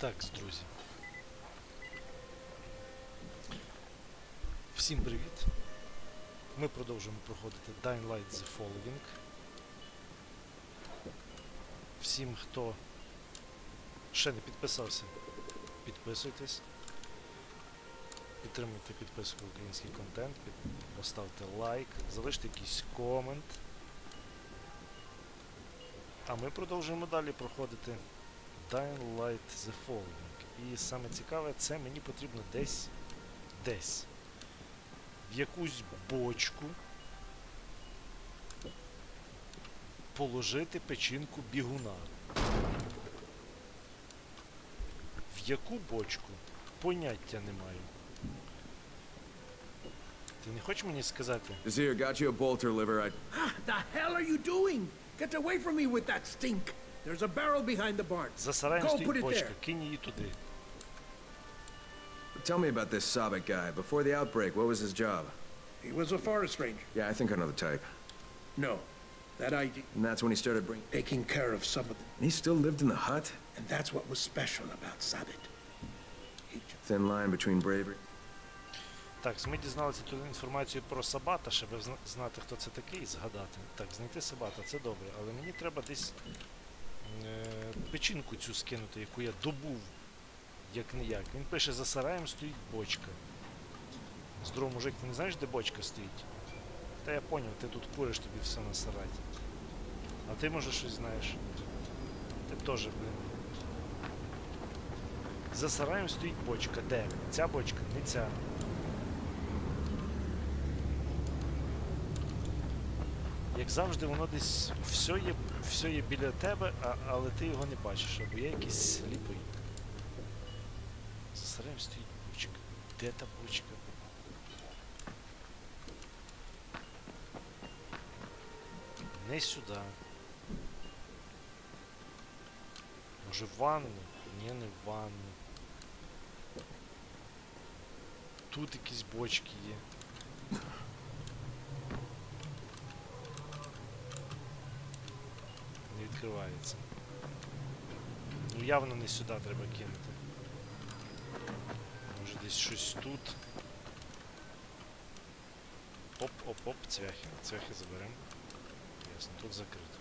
Так, друзі. Всім привіт. Ми продовжуємо проходити Dying Light The Following. Всім, хто ще не підписався, підписуйтесь. Підтримуйте підписку український контент, поставте лайк, залиште якийсь комент. А ми продовжуємо далі проходити Dying Light The Following. І саме цікаве, це мені потрібно десь, десь, в якусь бочку положити печінку бігуна. В яку бочку? Поняття не маю. Ти не хочеш мені сказати? Zir, got you a bolter liver. I. The hell are you doing? Get away from me with that stink. There's a barrel behind the barn. За сараєм Go put стоїть it бочка, there. кинь її туди. Tell me about this Sabak guy. Before the outbreak, what was his job? He was a forest ranger. Yeah, I think I know the type. No, that I And that's when he started bringing. taking care of some of them. And he still lived in the hut? And that's what was special about Sabit. He Thin line between bravery. Так, ми дізналися тут інформацію про Сабата, щоб знати, хто це такий, згадати. Так, знайти Сабата, це добре, але мені треба десь е, печінку цю скинути, яку я добув, як не як. Він пише, за сараєм стоїть бочка. Здорово, мужик, ти не знаєш, де бочка стоїть? Та я поняв, ти тут куриш тобі все на сараті. А ти може щось знаєш? Ти теж, блин. За сараєм стоїть бочка. Де? Ця бочка? Не ця. Як завжди, воно десь все є, все є біля тебе, а, але ти його не бачиш, або є якийсь сліпий. За стоїть бочка. Де та бочка? Не сюди. Може в ванну? Ні, не в ванну. Тут якісь бочки є. Не відкривається. Ну явно не сюди треба кинути. Може десь щось тут. Оп-оп-оп, цвяхи. Цвяхи заберемо. Ясно, тут закрито.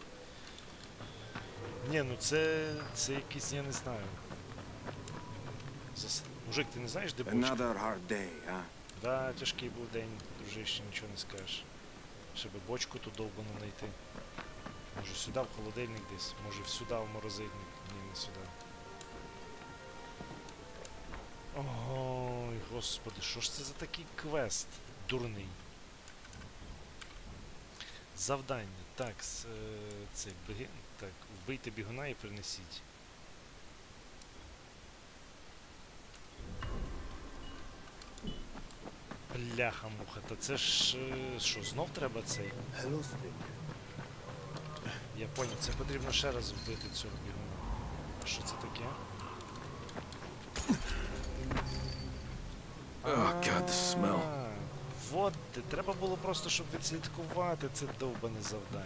Ні, ну це. це якийсь, я не знаю. Зас... Мужик, ти не знаєш, де бочка? Another hard day, huh? Да, тяжкий був день, дружище, нічого не скажеш. Щоб бочку тут довго не знайти. Може сюди в холодильник десь, може сюди в морозильник. Ні, не сюди. Ой, господи, що ж це за такий квест дурний? Завдання. Так, е, це біги... Так, вбийте бігуна і принесіть. Бляха-муха, та це ж е, що, знов треба цей? Hello. Я поняв, це потрібно ще раз вбити цього бігуна. А що це таке? Oh, God, the smell. Вот. Треба було просто, щоб відслідкувати це довбане завдання.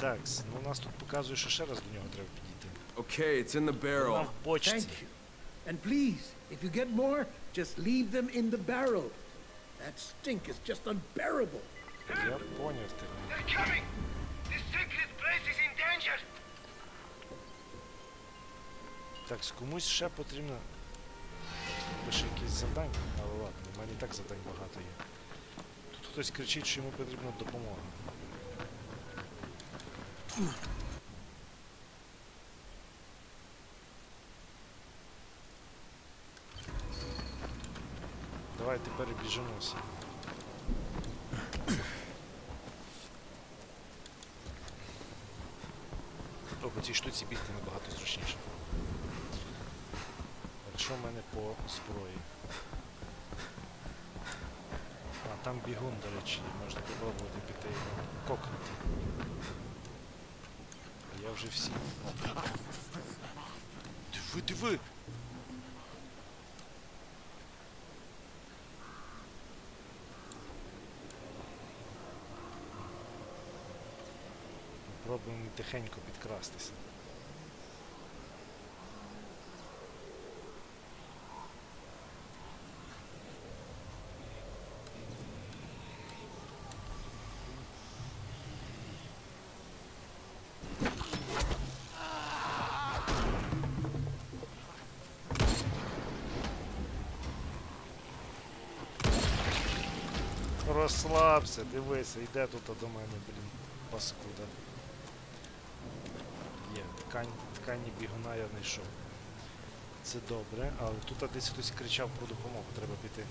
Так, ну у нас тут показує, що ще раз до нього треба підійти. Okay, it's in the Вона barrel. в бочці. Thank you. And please, if you get more, just leave them in the barrel. That stink is just unbearable. Я in danger! Так, комусь ще потрібно. Пише якісь завдання, але ладно, в мене і так завдань багато є. Тут хтось кричить, що йому потрібна допомога. Давай тепер біжимося. О, по цій штуці бігти набагато зручніше. Якщо в мене по зброї? А, там бігун, до речі, можна попробувати піти його кокнути. А я вже всі. Диви, диви! тихенько підкрастися. Розслабся, дивися, йде тут до мене, блін, паскуда. Ткань, ткані бігуна я знайшов. Це добре, але тут десь хтось кричав про допомогу, треба піти.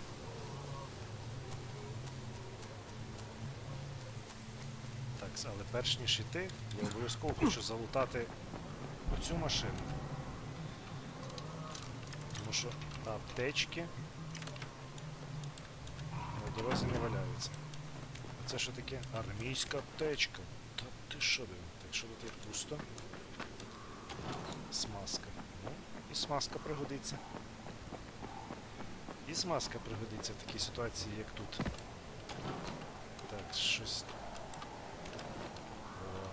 Так, але перш ніж іти, я обов'язково хочу залутати оцю машину. Тому що аптечки на дорозі не валяються. Це що таке? Армійська аптечка. Та ти що диви? Так що тут є пусто. Смазка. Ну, і смазка пригодиться. І смазка пригодиться в такій ситуації, як тут. Так, щось. О,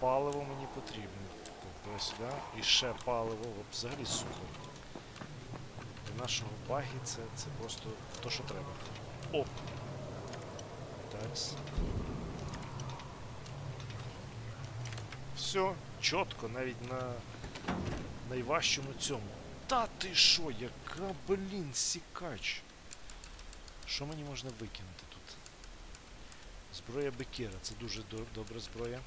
Паливо мені потрібно. Так, давай сюди. І ще паливо. Взагалі супер. Для нашого багі це, це просто то, що треба. Оп! Такс. Все, чітко, навіть на найважчому цьому. Та ти що, яка, блін, сікач. Що мені можна викинути тут? Зброя Бекіра, це дуже до- добра зброя.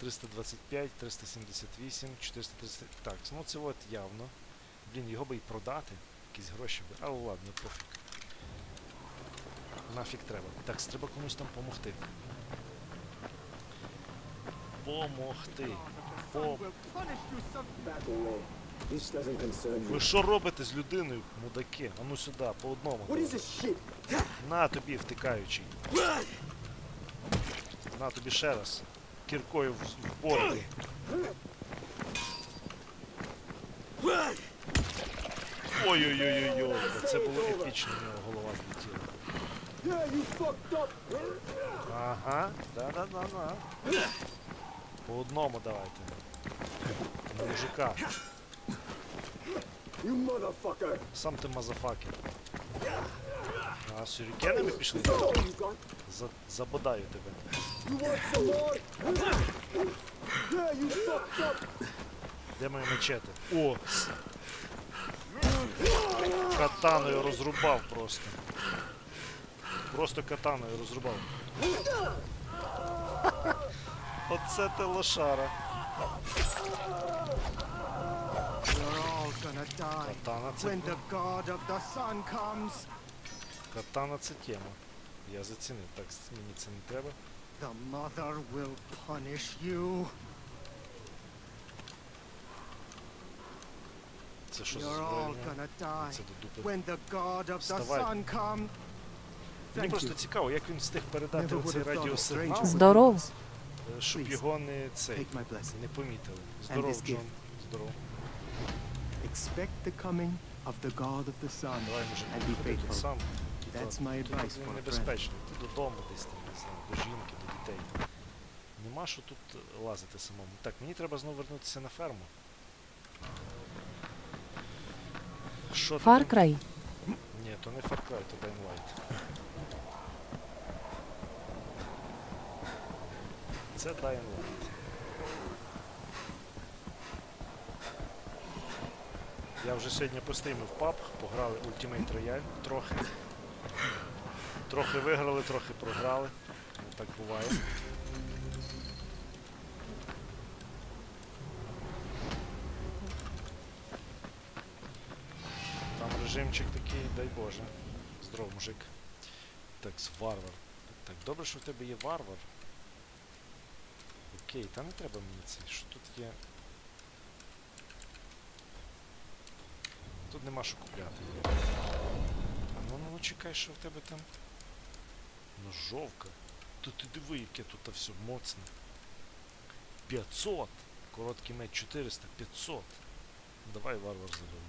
325, 378, 430. Так, ну це от явно. Блін, його би і продати. Якісь гроші би. Але ладно, пофіг. Нафіг треба. Так, треба комусь там помогти. Помогти. По... Ви що робите з людиною, мудаки? А ну сюди, по одному. На тобі втикаючий. На тобі ще раз. Кіркою в, бороду. Ой-ой-ой-ой-ой. Це було епічно, в нього голова злетіла. Ага, да-да-да-да. По одному давайте. Мужика. Сам ти мазафакер. А сюрікенами пішли? За, забодаю тебе. Де мої мечети? О! Катаною розрубав просто. Просто катаною розрубав. Оце ти лошара. You're all gonna die Катана це, when the god of the sun comes. катана це тема. Я зацінив, так мені це не треба. The mother will punish you. Це що за die Це до дупи. when the god of the Вставай. sun comes. Мені просто цікаво, як він встиг передати оцей радіосигнал, Здоров. Щоб його не цей Take my blessing. не помітили. Здоров. Джон. Здоров. Expect the coming of the god of the sun Давай, може, and be faithful. сам. That's my advice for небезпечний. Ти додому десь там, не знаю, до жінки, до дітей. Нема що тут лазити самому. Так, мені треба знову вернутися на ферму. Що Far? Cry. Ні, то не Far Cry, то Dying Light. Це Dying Light. Я вже сьогодні постримив паб, пограли Ultimate Royale трохи. Трохи виграли, трохи програли. Так буває. Там режимчик такий, дай Боже. Здоров, мужик. Так, варвар. Так, добре, що в тебе є варвар. Окей, та не треба мені це. Що тут є? Тут нема що купляти. Ну, ну, ну чекай, що в тебе там. Ножовка. Тут ти диви, яке тут все моцне. 500! Короткий меч 400, 500. Давай варвар заберу.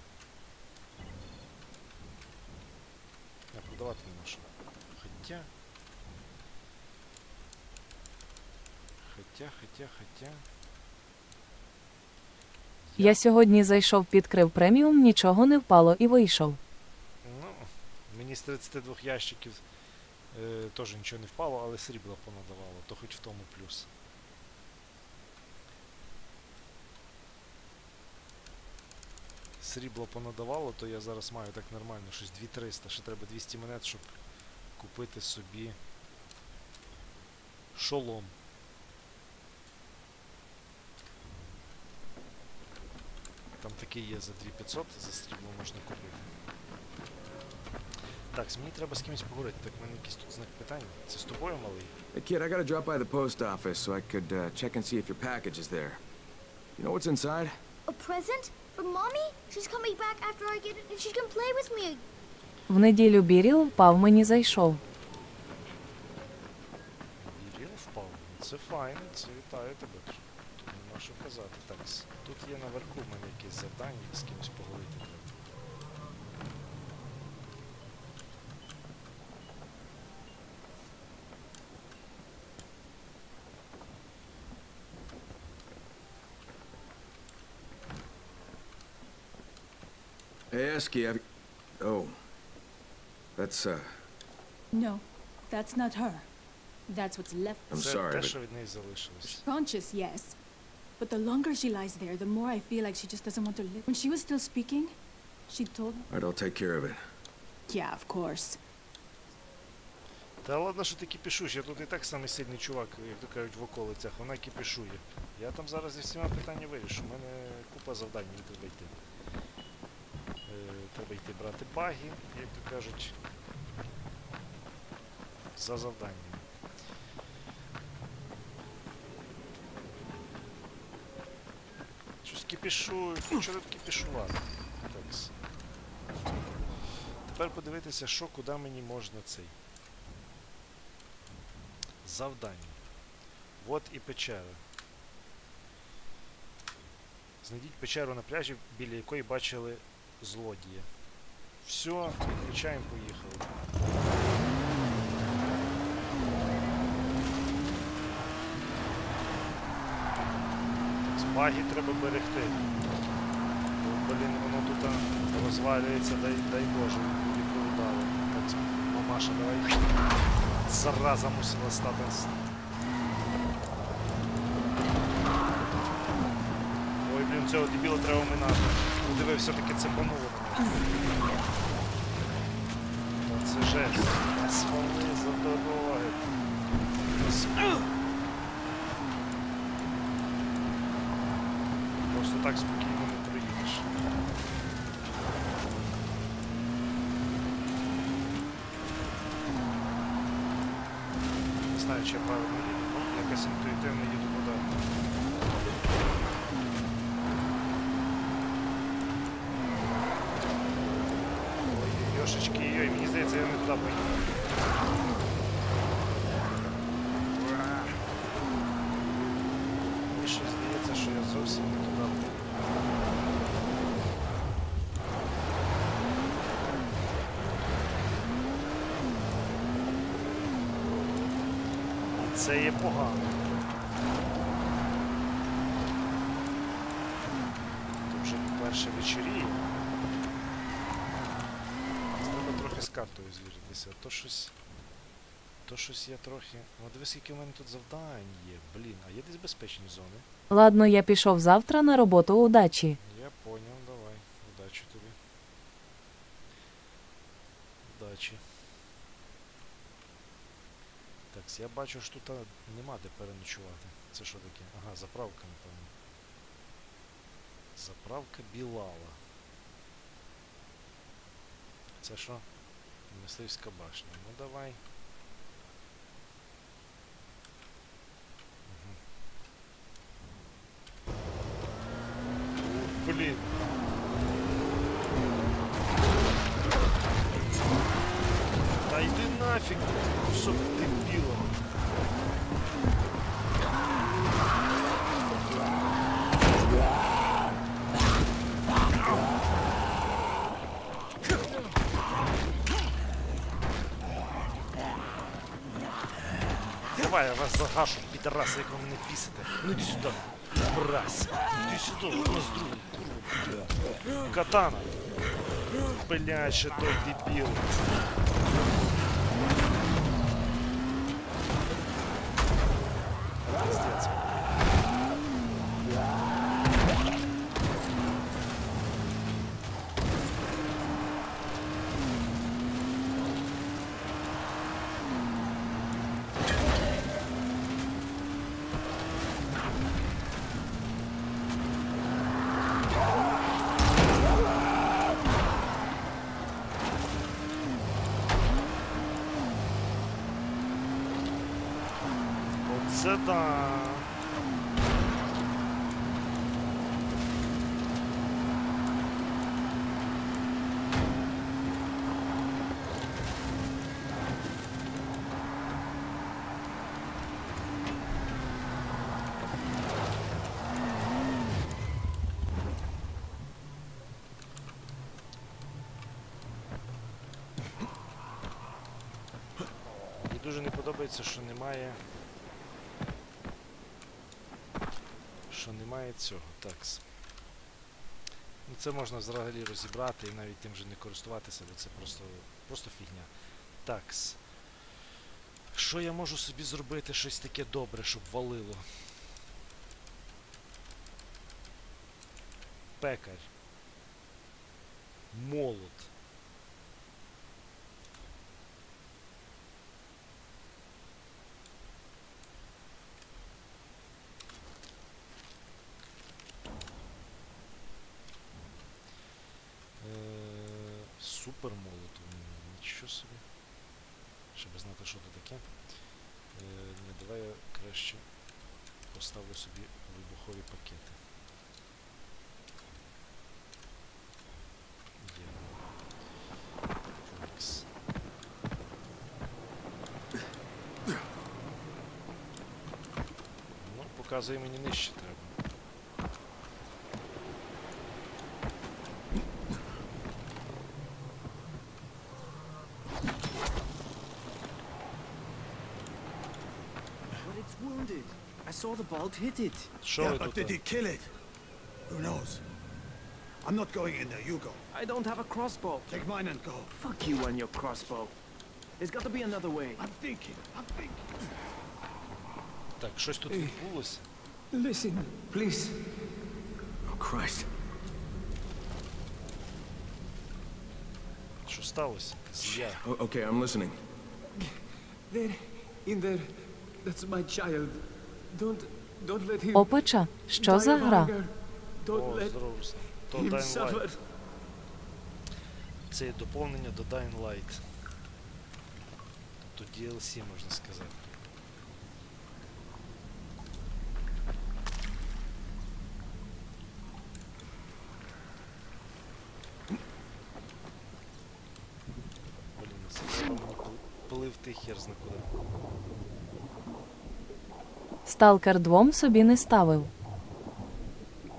Я продавати нема що. Хотя. Хотя, хотя, хотя. Я сьогодні зайшов, підкрив преміум, нічого не впало і вийшов. Ну, мені з 32 ящиків е, теж нічого не впало, але срібла понадавало, то хоч в тому плюс. Срібло понадавало, то я зараз маю так нормально, щось 2300, ще треба 200 монет, щоб купити собі шолом. Там такий є за 2500, за срібло можна купити. Так, мені треба з кимось поговорити. Так, в мене якийсь тут знак питання. Це з тобою, малий? Hey, kid, I gotta drop by the post office so I could uh, check and see if your package is there. You know what's inside? A present? From mommy? She's coming back after I get it and she can play with me. В неділю level up мені зайшов. Level up. Це fine, це вітаю тебе. Тут нема що казати. Так, с- тут є наверху в мене якесь завдання, з кимось поговорити треба. Hey, Esky, I've... Oh. That's, uh... No, that's not her. That's what's left. I'm Це sorry, те, but... що від неї залишилось. Conscious, yes. But the longer she lies there, the more I feel like she just doesn't want to live. When she was still speaking, she told Alright, I'll take care of it. Yeah, of course. Та ладно, що ти кіпішуєш, я тут і так самий сильний чувак, як то кажуть, в околицях, вона кіпішує. Я там зараз зі всіма питання вирішу, у мене купа завдань, мені треба йти. Е, треба йти брати баги, як то кажуть. За завданням. Кіпішую, що тут кіпішувати? Тепер подивитися, що куди мені можна цей. Завдання. Вот і печера. Знайдіть печеру на пляжі, біля якої бачили злодія. Все, включаємо, поїхали. Баги треба берегти. Бо, блін, воно тут розвалюється, дай, дай Боже, будь удару. Так, мамаша, давай. Зараза мусила стати. Ой, блін, цього дебіла треба оминати. Диви, все-таки це пануло Це жесть. Свали за дороги. так спокійно не проїдеш. Не знаю, чи я правильно їду, ну, якось інтуїтивно їду туди. Ой, Йошечки, йой, мені здається, я не туди поїду. Це є погано. Тут вже, по-перше, вечоріє. Треба трохи з картою звіритися. То щось. То щось я трохи. Ну дивись, скільки в мене тут завдань є. Блін, а є десь безпечні зони? Ладно, я пішов завтра на роботу удачі. Я понял, давай. Удачі тобі. Удачі. Так, я бачу, що тут нема де переночувати. Це що таке? Ага, заправка, напевно. Заправка Білала. Це що? Мисливська башня. Ну давай. Блін. Та йди нафіг, Давай, я вас загашу, підараси, як ви мене пісите. Ну іди сюди. Мразь. Іди сюди, у нас другий. Катана. Блядь, ще той дебіл. Дуже що немає. Що немає цього. Такс. Ну це можна взагалі розібрати і навіть тим же не користуватися, бо це просто, просто фігня. Такс. Що я можу собі зробити щось таке добре, щоб валило? Пекар. Молот. показує мені нижче треба. But it's wounded. I saw the bolt hit it. Що yeah, ви but тут? did е, he kill it? Who knows? I'm not going in there. You go. I don't have a crossbow. Take mine and go. Fuck you and your crossbow. There's got to be another way. I'm thinking. I'm thinking. Так, щось тут відбулося. Listen, please. Oh, Christ. Що сталося? З'я. O- okay, I'm listening. There, in there. That's my child. Don't, don't let him. Опеча. Що die за of гра? hunger. Don't О, let здорово, Руслан. То him Dying Light. suffer. Це є доповнення до Dying Light. Тобто DLC, можна сказати. Блін, ну це треба мені пл- пливти хер зна куди. Сталкер 2 собі не ставив.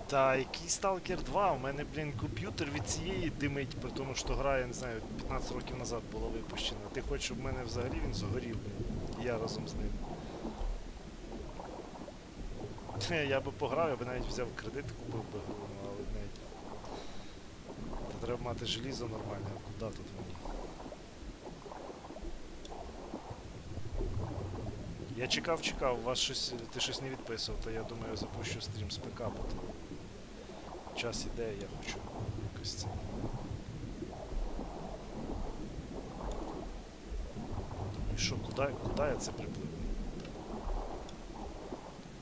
Та який Stalker 2? У мене, блін, комп'ютер від цієї димить, при тому, що гра, я не знаю, 15 років назад була випущена. Ти хочеш, щоб в мене взагалі він згорів, блін. Я разом з ним. Я би пограв, я би навіть взяв кредит, купив би ну, але навіть. Треба мати желізо нормальне, а куди тут мені? Я чекав, чекав, вас щось, ти щось не відписував, то я думаю, я запущу стрім з ПК, бо то час іде, я хочу якось це. Ну І що, куди, куди я це приплив?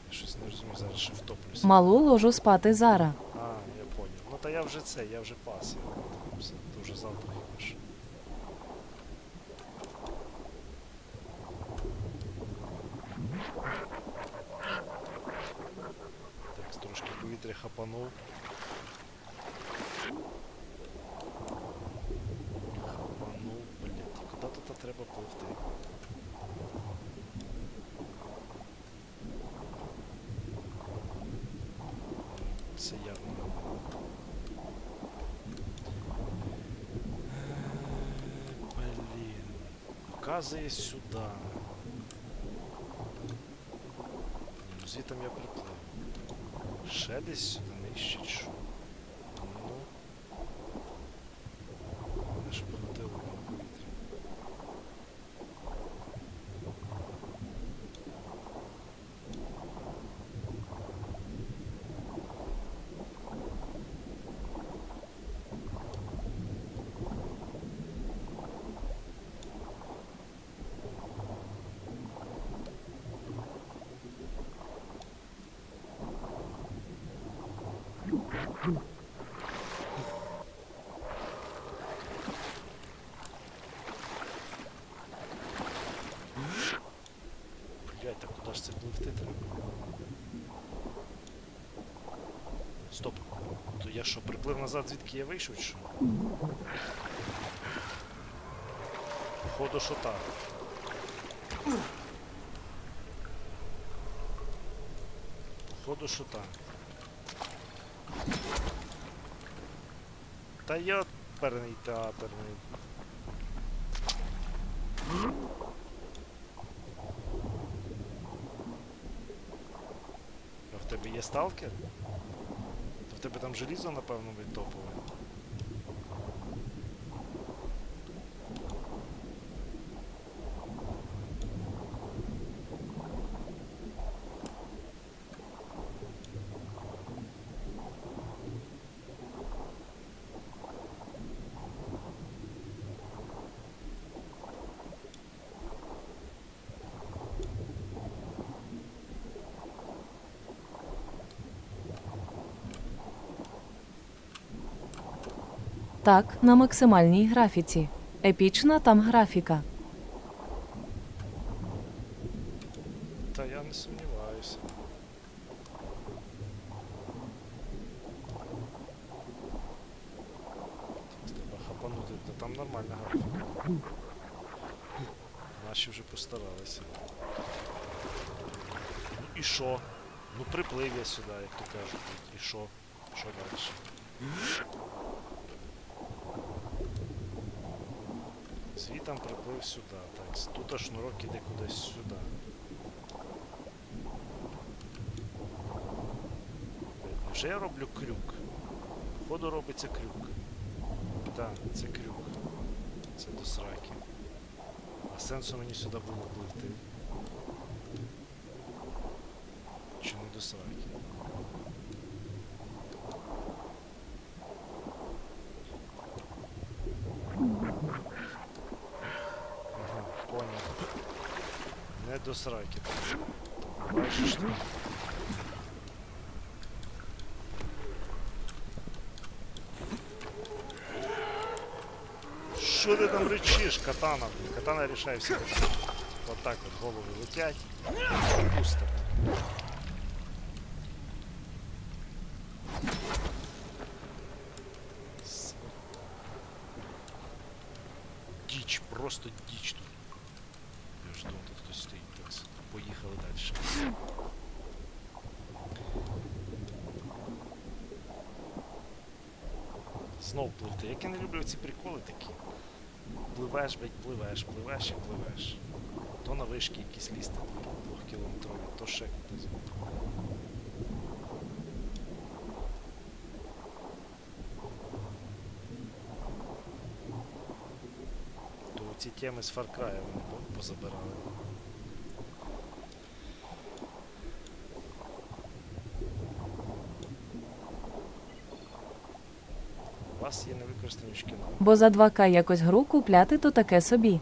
Я щось не розумію, зараз ще втоплюся. Малу ложу спати зара. А, я понял. Ну та я вже це, я вже пас, я там все, дуже завтра хіба ж. Так, трошки повітря хапанув. Блядь, куди тут треба пливти? Це явно. Блін. Показує сюди. Звітом я приплив. Ще десь сюди нижче чи що? Ну. Головне, щоб хватило мені повітря. Блять, так куди ж це пливти? треба. Стоп. То я що, приплив назад, звідки я вийшов, чи що? Походу, що так. Походу, що так. Та я перний театрний. А в тебе є сталкер? То в тебе там желізо, напевно, топове. Так, на максимальній графіці. Епічна там графіка. Та я не сумніваюся. Треба хапанути, та там нормальна графіка. Наші вже постаралися. Ну і що? Ну приплив я сюди, як то кажуть. І що? Що далі? Звітом приплив сюди. Так, тут шнурок іде кудись сюди. Вже я роблю крюк. Походу робиться крюк. Так, це крюк. Це до сраки. А сенсу мені сюди було пливти. Не до сраки? Ага, понял. Не до сраки. Бачиш ти? Що ти там речиш, катана? блін? Катана рішає всі питання. Вот так от голови летять. Пусто. С- Діч, просто діч тут. Я жду, тут хтось стоїть. Так, поїхали далі. Знов пливти. Як я не люблю ці приколи такі. Пливеш, пливеш, і пливеш. То на вишки якісь лізти двохкілометрові, то ще кудись. То ці теми з Cry вони позабирали. У вас є невикористані шкіли. Бо за 2К якось гру купляти то таке собі.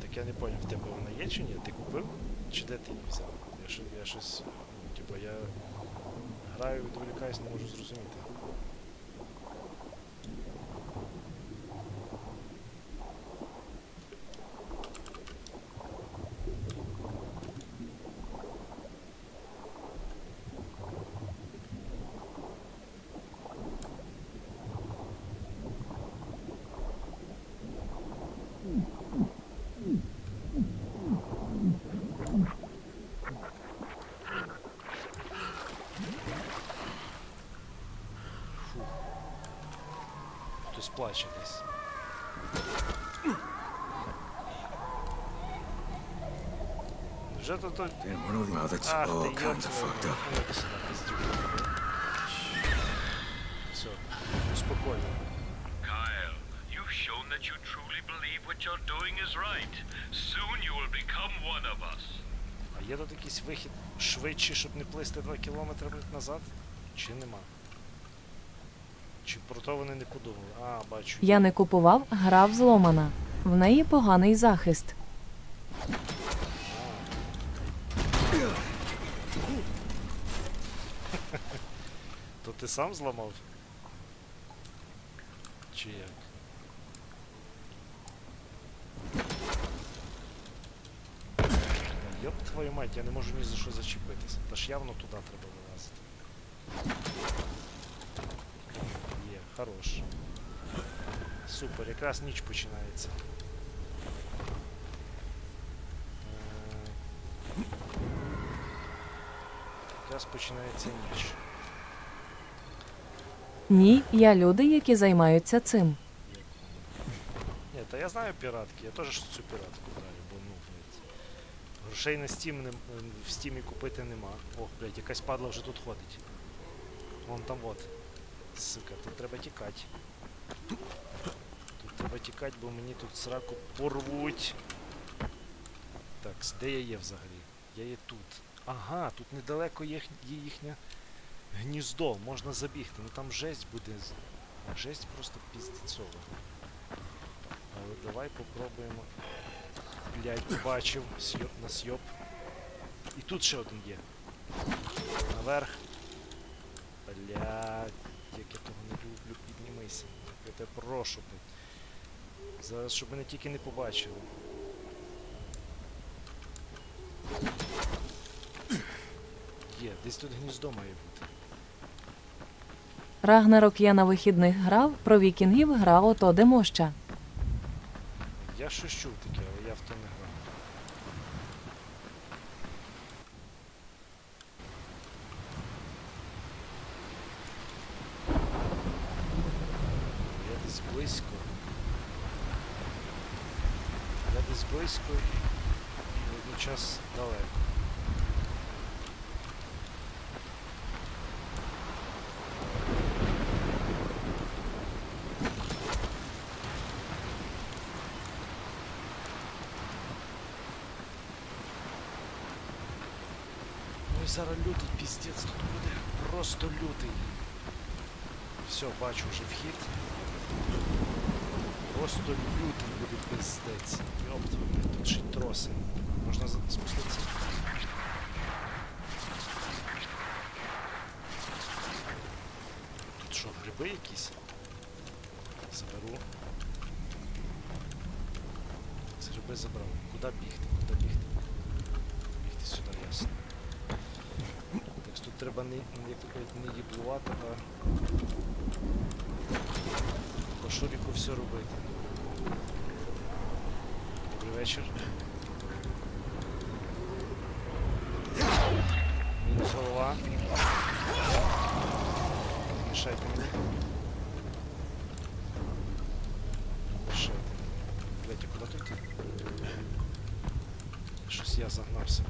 Так я не поняв, в тебе вона є чи ні? Ти купив? Чи де ти її взяв? Я, що, я щось. ну, Типа я граю, відволікаюсь, не можу зрозуміти. Фу. Хтось плаче десь. Вже то той. Damn, Wow, that's Ах, up. Все, успокойно. Kyle, you've shown that you truly believe what you're doing is right. Soon you will become one of us. А є тут якийсь вихід швидший, щоб не плисти 2 кілометри назад? Чи нема? Чи про то вони не подумали? А, бачу. Я не купував, гра взломана. В неї поганий захист. сам зламав? Чи як? Йоп твою мать, я не можу ні за що зачепитися. Та ж явно туди треба вилазити. Є, хорош. Супер, якраз ніч починається. Е, Якраз починається ніч. Ні, я люди, які займаються цим. Ні, та я знаю піратки, я теж цю піратку граю, бо ну, блядь. Грошей на Steam не, в Стімі купити нема. Ох, блядь, якась падла вже тут ходить. Вон там от. Сука, тут треба тікати. Тут треба тікати, бо мені тут сраку порвуть. Так, де я є взагалі? Я є тут. Ага, тут недалеко є, є їхнє гніздо, можна забігти. Ну там жесть буде. Жесть просто піздецова. Але давай попробуємо. Блять, бачив сйоп на сйоп. І тут ще один є. Наверх. Блять, як я того не люблю, піднімися. Я тебе прошу, блядь. Зараз, щоб мене тільки не побачили. Є, десь тут гніздо має бути. Рагнарок я на вихідних грав, про вікінгів грав ото де моща. Я щось чув таке, але я в то не грав. Я десь близько. Я десь близько і водночас далеко. Ой, зараз лютий піздець тут буде. Просто лютий. Все, бачу вже вхід. Просто лютий буде пиздець. Йоп, тут ще троси. Можна спуститися. Тут що, гриби якісь? Заберу. З гриби забрав. Куди бігти? Так, тут треба не, як то кажуть, не їблувати, а по шуріку все робити. Добрий вечір. Мінус голова. Мішайте мені. Мішайте. Блять, а куди тут? Щось я загнався.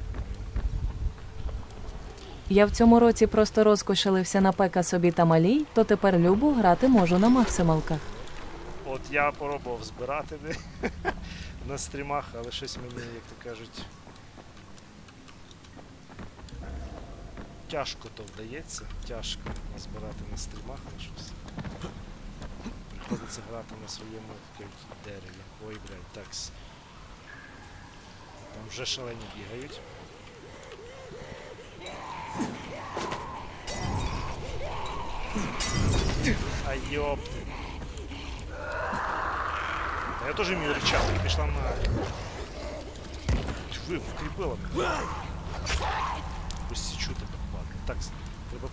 Я в цьому році просто розкошелився на пека собі та малій, то тепер любу грати можу на максималках. От я пробував збирати на стрімах, але щось мені, як то кажуть, тяжко то вдається, тяжко збирати на стрімах на щось. Приходиться грати на своєму дереві. Ой, блядь, такс. Там вже шалені бігають. А ёпты. Да я тоже вмію рычаг, і пішла на. Ви вкріпила мене. Посічу тебе, падла. Так, треба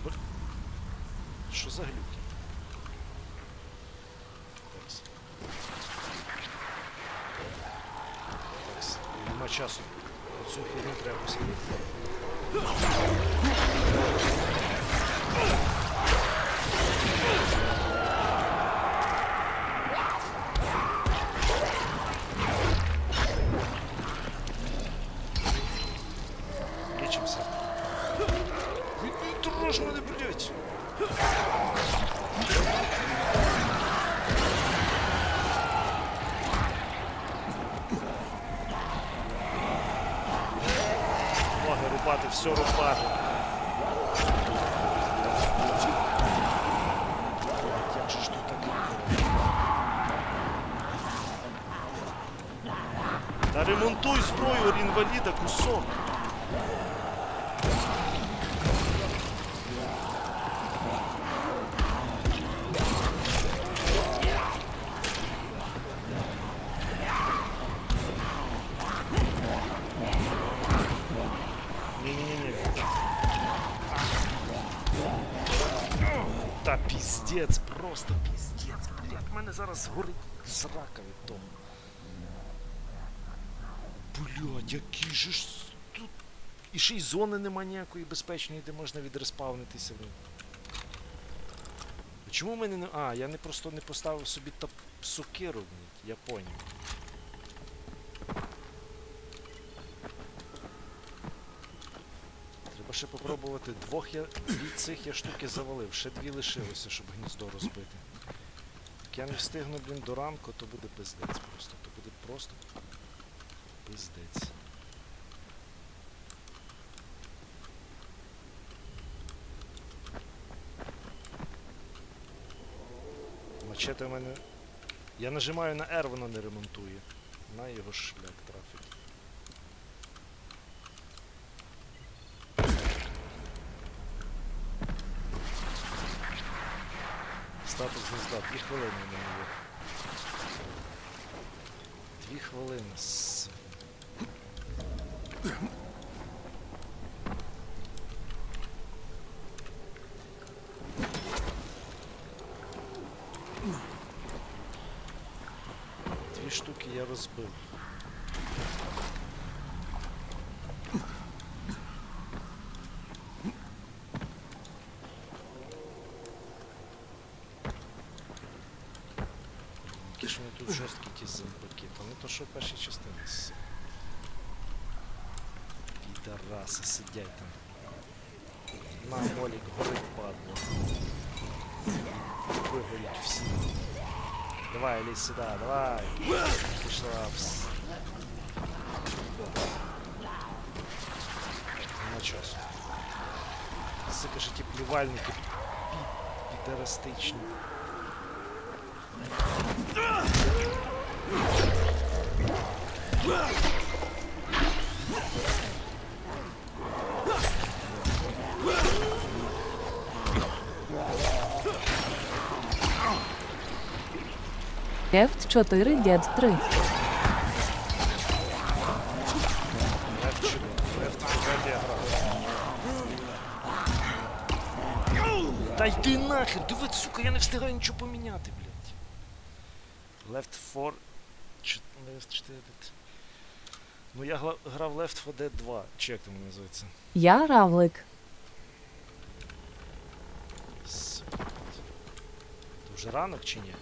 инвалида, кусок. Та пиздец, просто пиздец, блядь. мене зараз горить з рака від того. Які же ж тут. І ще й зони нема ніякої безпечної, де можна відреспавнитися. А Чому в мене не. А, я не просто не поставив собі топ сокиру, я поняв. Треба ще попробувати. Двох я дві цих я штуки завалив, ще дві лишилося, щоб гніздо розбити. Як я не встигну, блін, до ранку, то буде пиздець просто. То буде просто пиздець. Мачете в мене. Я нажимаю на R, воно не ремонтує. На його шлях трафить. Статус гнізда, дві хвилини в мене є. Дві хвилини. С... Дві штуки я розбив. Які ж вони тут жорсткі ті зомбаки, то не то що в першій частині. с- Підараси сидять там. На молік Давай, лізь сюди, давай. Пішла в... с- Нема часу. Сука 4, дед 3. Лефт чи Лефт вроді я грав. Та йди нахер, диви, сука, я не встигаю нічого поміняти, блядь. Left 4... Left 4... Ну я грав Left 4 Dead 2, чи як там називається? Я равлик. То вже ранок чи ні?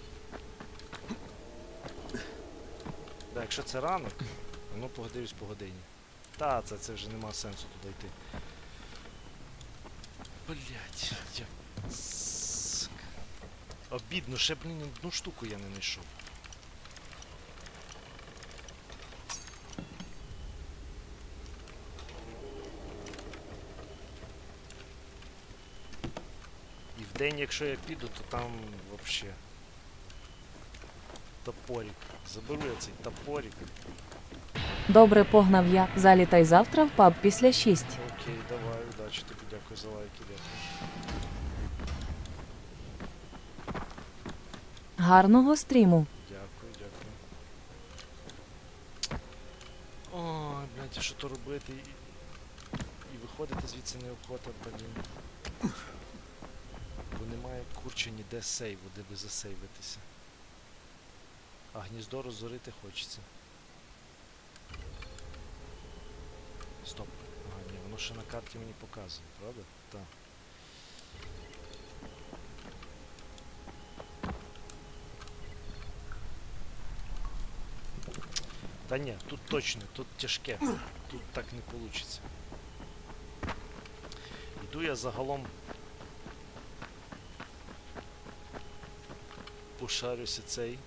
Да, якщо це ранок, ну погодився по годині. Та, це, це вже нема сенсу туди йти. Блять. Обідно, ще, блін, одну штуку я не знайшов. І в день, якщо я піду, то там вообще топорик. Заберу я цей топорик. Добре погнав я. Залітай завтра в паб після 6. Окей, давай, удачі тобі, дякую за лайки, дякую. Гарного стріму. Дякую, дякую. Ой, блядь, що то робити? І, і виходити звідси неохота, блін. Бо немає курче ніде сейву, де би засейвитися. А гніздо розорити хочеться. Стоп. Ага, ні, воно ще на карті мені показує, правда? Так. Та ні, тут точно, тут тяжке. Тут так не вийде. Йду я загалом. Пошарюся цей.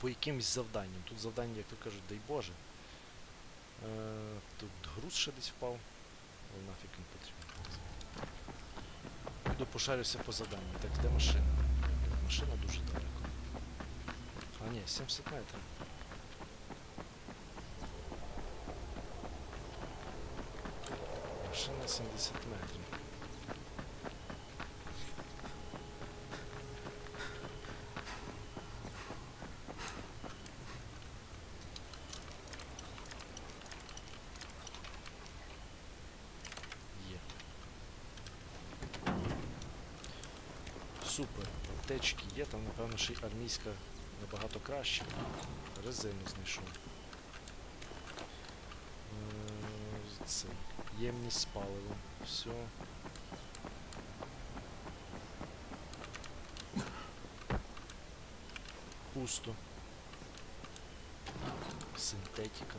По якимсь завданням. Тут завдання, як то кажуть, дай Боже. Е, тут груз ще десь впав. Але нафіг він потрібен. Йду пошарюся по завданню. Так, де машина? Машина дуже далеко. А ні, 70 метрів. Машина 70 метрів. Є. Супер. Аптечки є, там, напевно, ще й армійська набагато краще. Резину знайшов. Е, Це. Ємність з. Все. Пусто. Синтетика.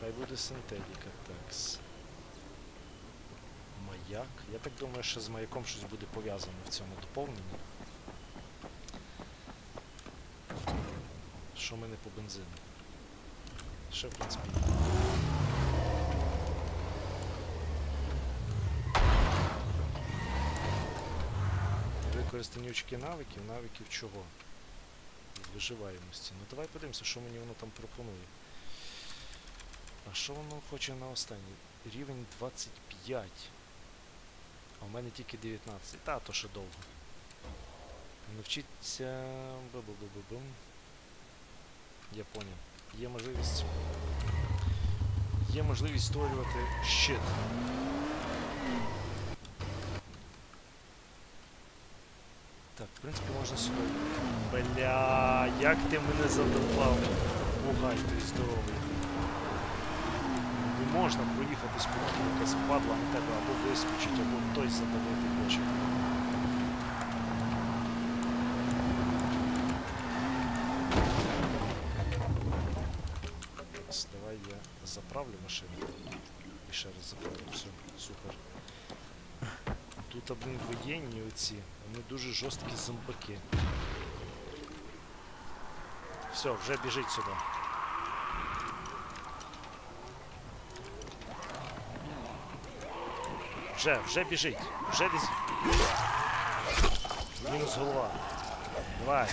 Хай буде синтетика, такс. Маяк. Я так думаю, що з маяком щось буде пов'язано в цьому доповненні. Що в мене по бензину? Ще, в принципі. Використані очки навиків, навиків чого? Виживаємості. Ну давай подивимося, що мені воно там пропонує. А що воно хоче на останній? Рівень 25. А в мене тільки 19. Та, то ще довго. Навчиться. Бу-бу-бу-бу-бум. Я поняв. Є можливість. Є можливість створювати щит. Так, в принципі, можна сюди. Бля, як ти мене задовбав. Бугай, ти здоровий. Не можна проїхати з потім якась падла на тебе або вискочить, або той задавити хоче. заправлю машину. І ще раз заправлю. Все, супер. Тут, а, блін, воєнні оці. Вони дуже жорсткі зомбаки. Все, вже біжить сюди. Вже, вже біжить. Вже десь. Мінус голова. Давай.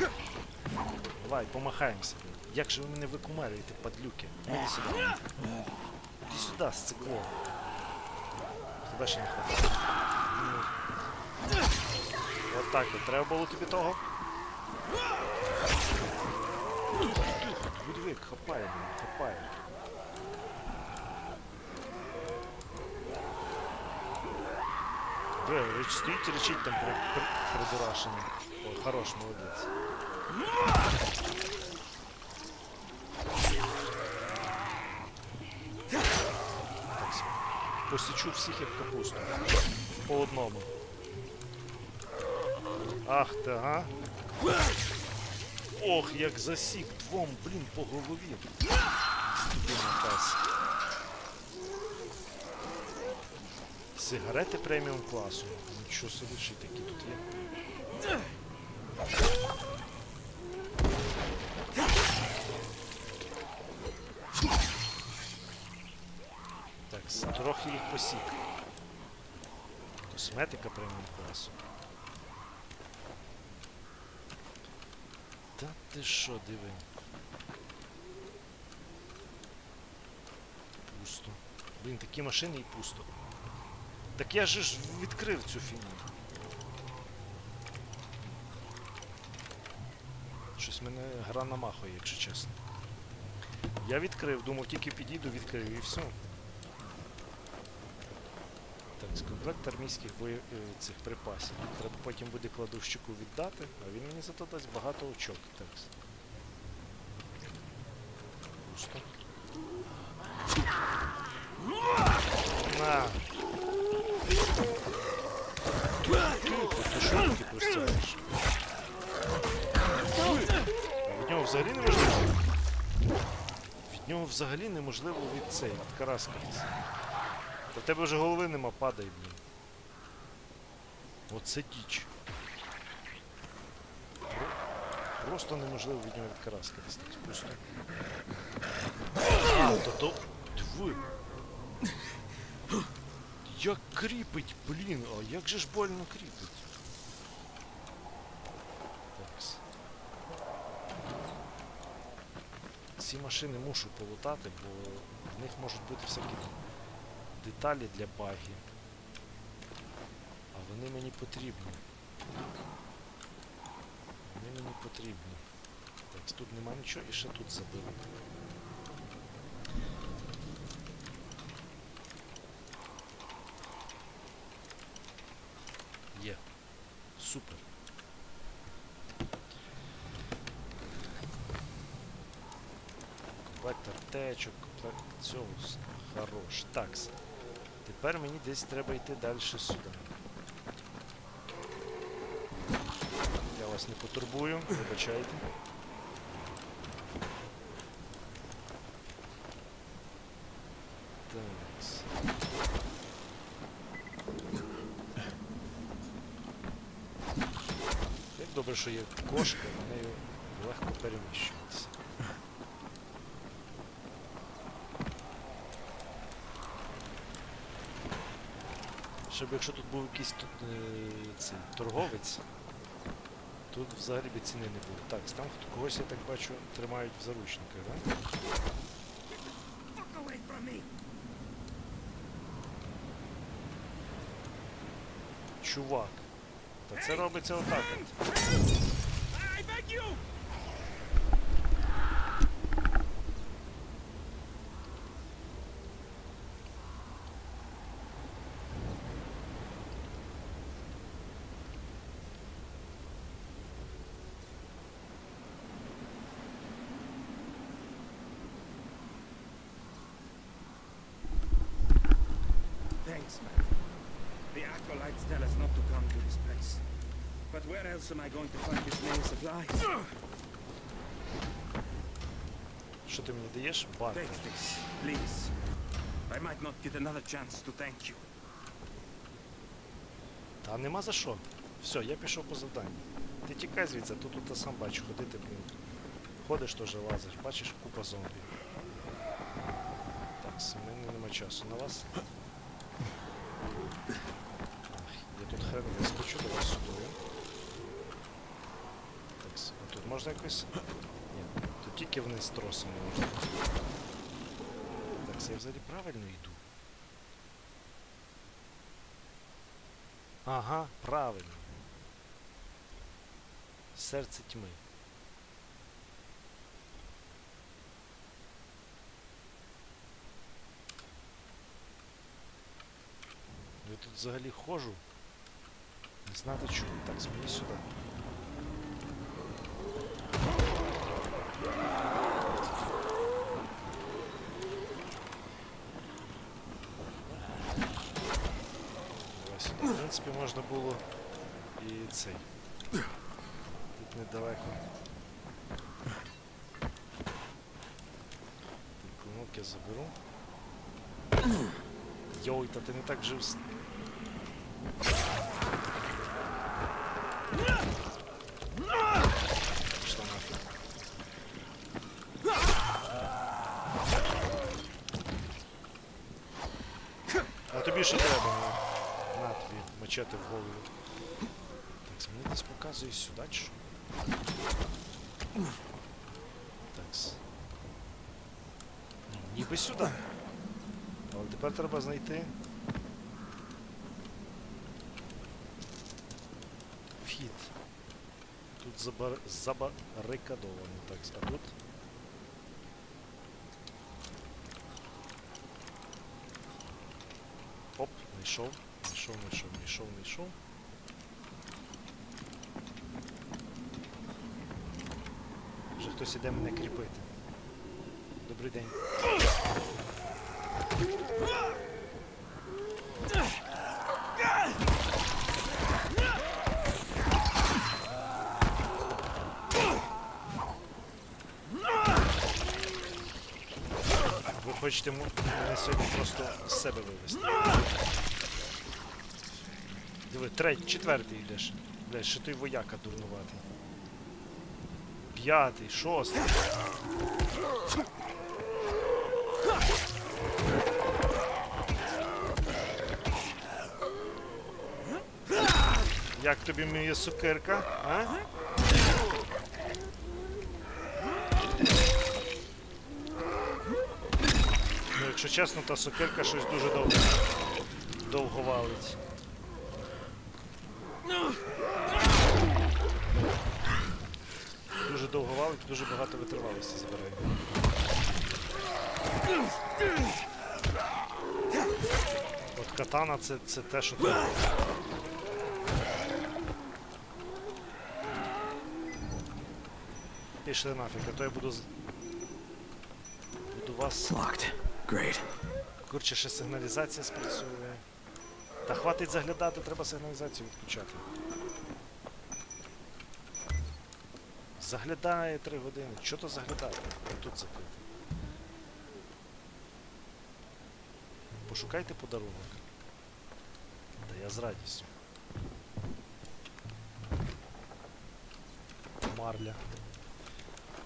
Давай, помахаємося. Як же ви мене викумарюєте, падлюки? Іди сюди. Іди сюди, сцикло. Тебе ще не хватить. От так от. Треба було тобі того. Будвик, хапає мене, хапає. Річ стоїть, речить там при, при, придурашений. О, хорош, молодець. Так, с- посічу всіх як капусту. По одному. Ах ти, ага. Ох, як засік двом, блін, по голові. Сигарети преміум класу. Нічого собі, ще такі тут є. Трохи їх посік. Косметика преміум класу. Та ти що, диви. Пусто. Блін, такі машини і пусто. Так я же ж відкрив цю фігню. Щось мене гра намахує, якщо чесно. Я відкрив, думав, тільки підійду, відкрив і все. Так, з комплект армійських бої... е, цих припасів. Треба потім буде кладовщику віддати, а він мені зато дасть багато очок. Так. Пусто. На! Ти простягаєш? Від нього взагалі неможливо. Від нього взагалі неможливо від цей, відкараскатися. Та в тебе вже голови нема, падай, блін. Оце діч. Просто неможливо від нього відкараскатися. Так, просто. А, то то. Диви. Як кріпить, блін, а як же ж больно кріпить. Такс. Ці машини мушу полутати, бо в них можуть бути всякі деталі для баги. А вони мені потрібні. Вони мені потрібні. Так, тут нема нічого і ще тут забили. Є. Супер. Комплект аптечок, комплект цього хорош. Такс. Тепер мені десь треба йти далі сюди. Я вас не потурбую, вибачайте. Як добре, що є кошка, нею легко переміщуватися. Щоб якщо тут був якийсь тут, е, цей, торговець, тут взагалі би ціни не було. Так, там когось, я так бачу, тримають в заручниках, так? Чувак. Та це робиться отак. от. I beg you! Thanks, man. The acolytes tell us not to come to this place. But where else am I going to find this many supplies? Що ти мені даєш? Бартер. Take this, please. I might not get another chance to thank you. Та нема за що. Все, я пішов по завданню. Ти тікай звідси, тут тут сам бачу, ходити, блін. Ходиш теж лазиш, бачиш купа зомбі. Так, в мене нема часу на вас. Ах, я тут хрен не скочу, давай сюди. Так, с- а тут можна якось. Ні, тут тільки вниз тросом можна. Так, я взагалі правильно йду. Ага, правильно. Серце тьми. Я тут взагалі ходжу. Не знати чому. Так, зміни сюди. Давай сюди. В принципі, можна було і цей. Тут недалеко. Клинок я заберу. Йой, та ти не так жив. с- Пішла нафіг. А тобі що треба? На, на мачете в голову. Так, мені десь показує сюди чи що? Такс. Ну, Ніби сюди. Але тепер треба знайти. Вхід. Тут забар... забарикадовано. Так, а тут. Оп, знайшов, знайшов, знайшов, знайшов, знайшов. Вже хтось іде мене кріпити. Добрий день. Ви хочете мене сьогодні просто з себе вивезти. Диви, третій, четвертий йдеш. Блядь, що той вояка дурнуватий. П'ятий, шостий. Як тобі моя сукерка, а? Ну, якщо чесно, та сокирка щось дуже довго, довго валить. Дуже довго валить, дуже багато витривалості забирає. От катана це, це те, що треба. Пішли нафіг, а то я буду з. Буду вас. Locked. Great. Корче, ще сигналізація спрацьовує. Та хватить заглядати, треба сигналізацію відключати. Заглядає 3 години. Що то заглядати? Тут закрити. Пошукайте подарунок. Та я з радістю. Марля.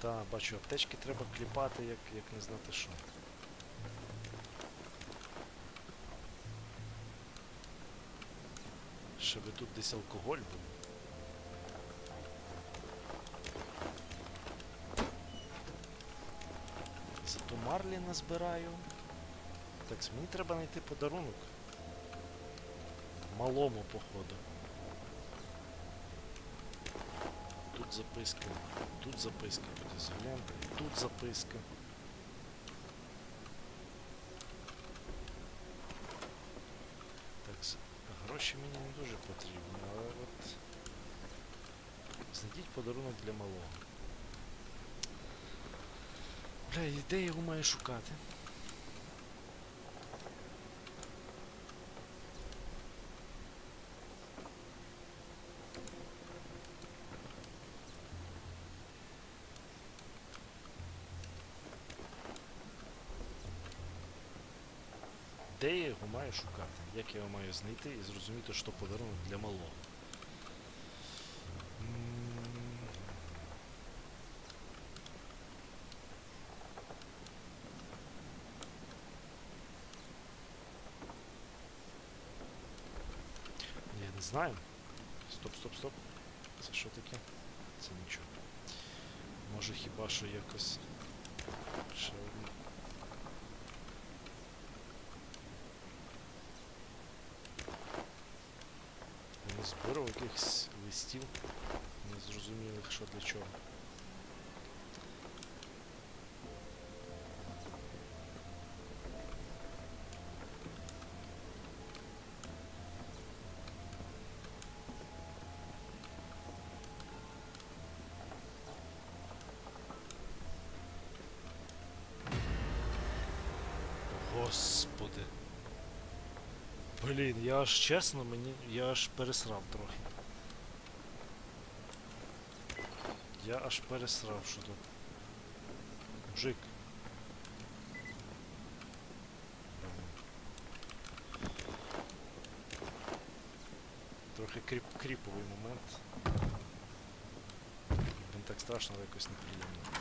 Та, бачу, аптечки треба кліпати, як, як не знати що. Щоб тут десь алкоголь був. Зато марлі назбираю. Так, мені треба знайти подарунок. Малому, походу. Тут записка, тут записка, тут записка. Так, з- гроші мені не дуже потрібно, але от. Знайдіть подарунок для малого. Бля, і де його маю шукати? Де я його маю шукати? Як я його маю знайти і зрозуміти, що подарунок для малого? Я не знаю. Стоп, стоп, стоп. Це що таке? Це нічого. Може хіба що якось. Ще одне. Не збирав якихось листів. Незрозумілих, що для чого. Господи. Блін, я аж чесно, мені. я аж пересрав трохи. Я аж пересрав, що тут. Мужик. Трохи кріп, кріповий момент. Він так страшно, але якось неприємно.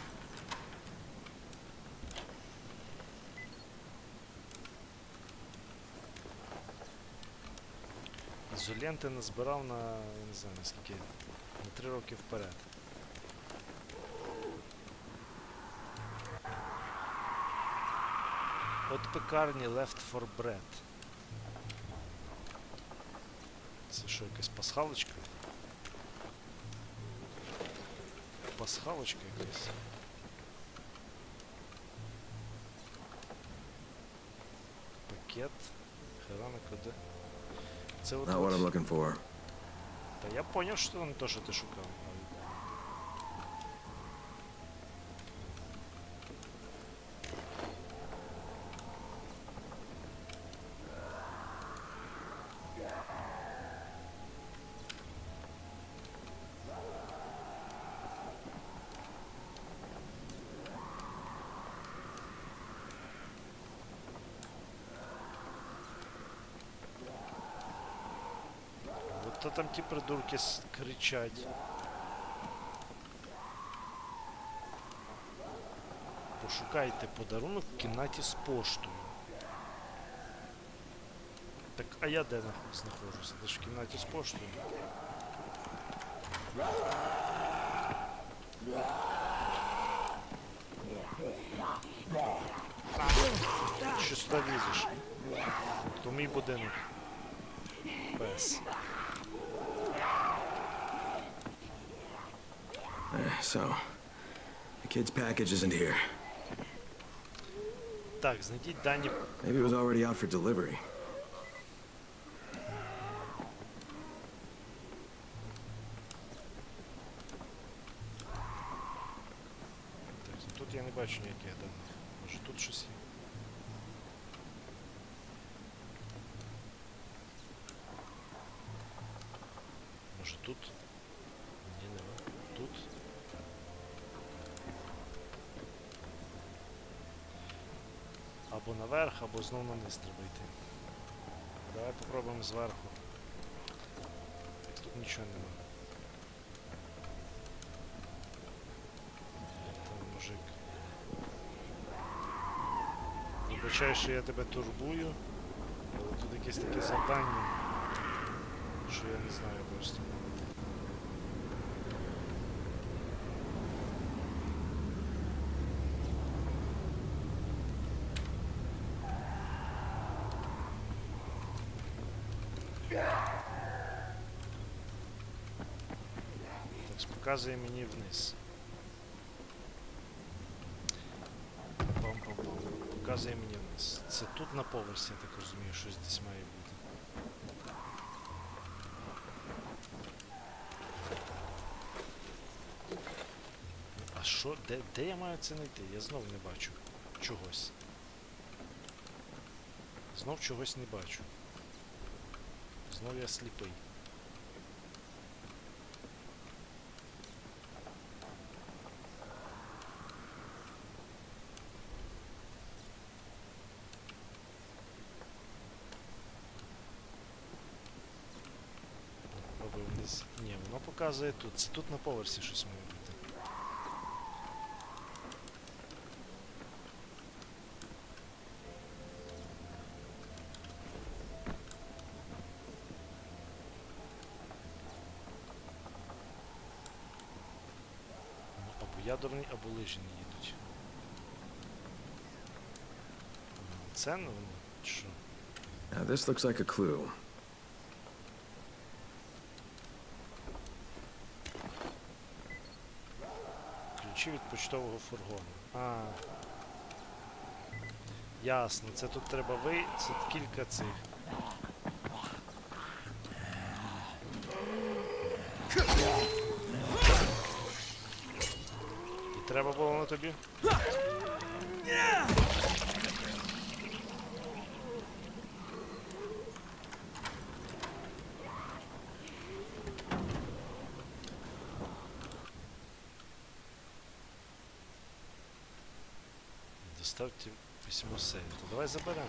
Ізоленти назбирав на, я не знаю, наскільки, на 3 роки вперед. От пекарні Left for Bread. Це що, якась пасхалочка? Пасхалочка якась. Пакет. Херана куди? Це Not what I'm looking for. Та я поняв, що не то, що ти шукав. але- От то там ті придурки кричать. Пошукайте подарунок в кімнаті з поштою. Так, а я де нах- знаходжуся? Де ж в кімнаті з поштою? Що сюди лізеш? То мій будинок. Пес. so, the kid's package isn't here. Так, знайдіть дані. Maybe it was already out for delivery. Або знову на низ треба йти. Давай попробуємо зверху. Тут нічого нема. Там мужик. Вибачай, що я тебе турбую, але тут якесь таке завдання, що я не знаю просто. Так, показує мені вниз. Пам-пам-пам. Показує мені вниз. Це тут на поверсі, я так розумію, щось десь має бути. А що? Де, де я маю це знайти? Я знов не бачу чогось. Знов чогось не бачу. Знов я сліпий. Пробую вниз. Ні, воно показує тут. Це тут на поверсі щось має бути. Ну, Або ядерний, або лижі не їдуть. Це ну, що? Now, this looks like. Ключі від почтового фургону. А. Ясно, це тут треба ви. Це кілька цих. І треба було на тобі? Доставьте письмо сейф. То давай заберемо.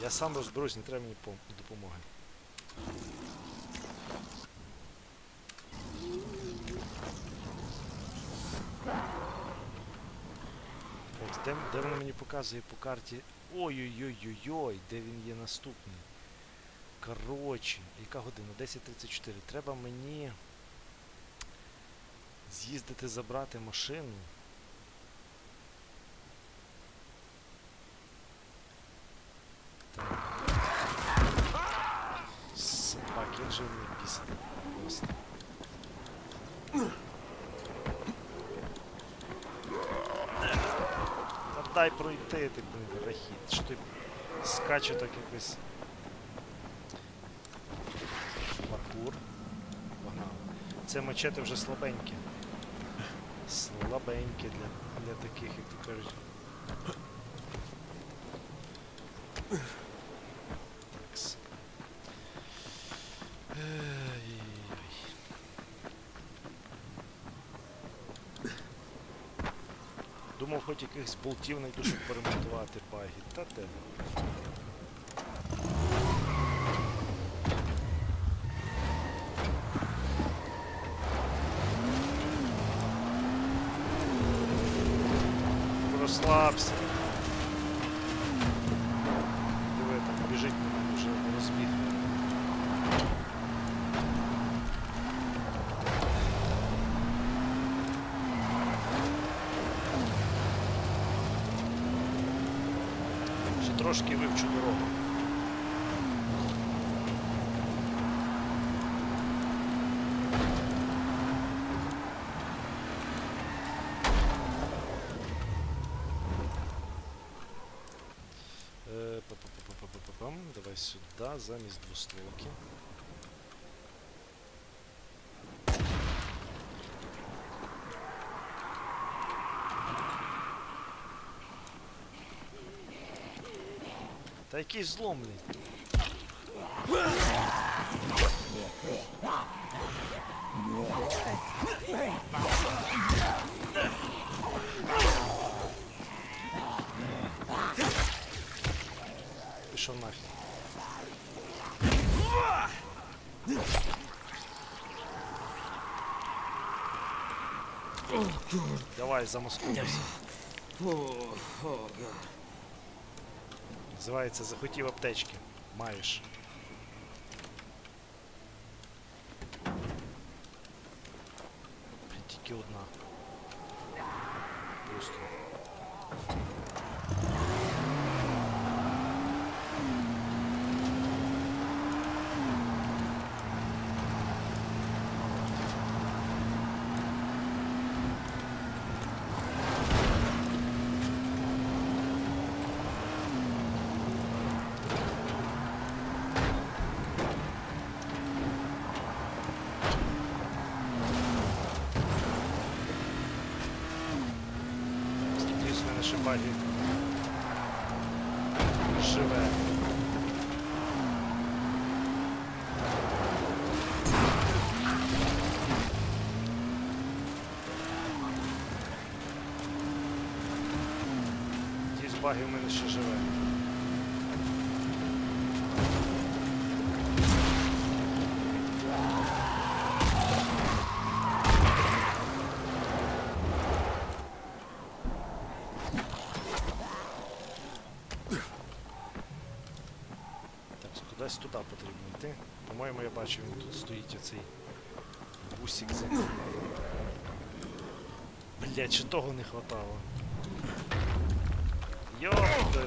Я сам розберусь, не треба мені допомоги. От, де, де воно мені показує по карті? Ой-ой-ой-ой-ой, де він є наступний. Коротше, яка година? 10.34. Треба мені з'їздити забрати машину. Так. Собаки, як же вони бісять просто. Та дай пройти, ти блин, рахіт. Що ти скаче так якось. Паркур. Погнали. Це мачете вже слабеньке. Слабеньке для, для таких, як то кажуть. Думав, хоч якихось болтів знайду, щоб поремонтувати баги. Та де? Розслабся. попасть сюда, замесь двустволки. Такие зломные. Пошел нафиг. Давай, замаскуйся. Називається захотів аптечки. Маєш. Тільки одна. Баги в мене ще живе. Кудись туди потрібно йти. По-моєму, я бачив, він тут стоїть оцей бусик. Блять, цього не хватало. Йопта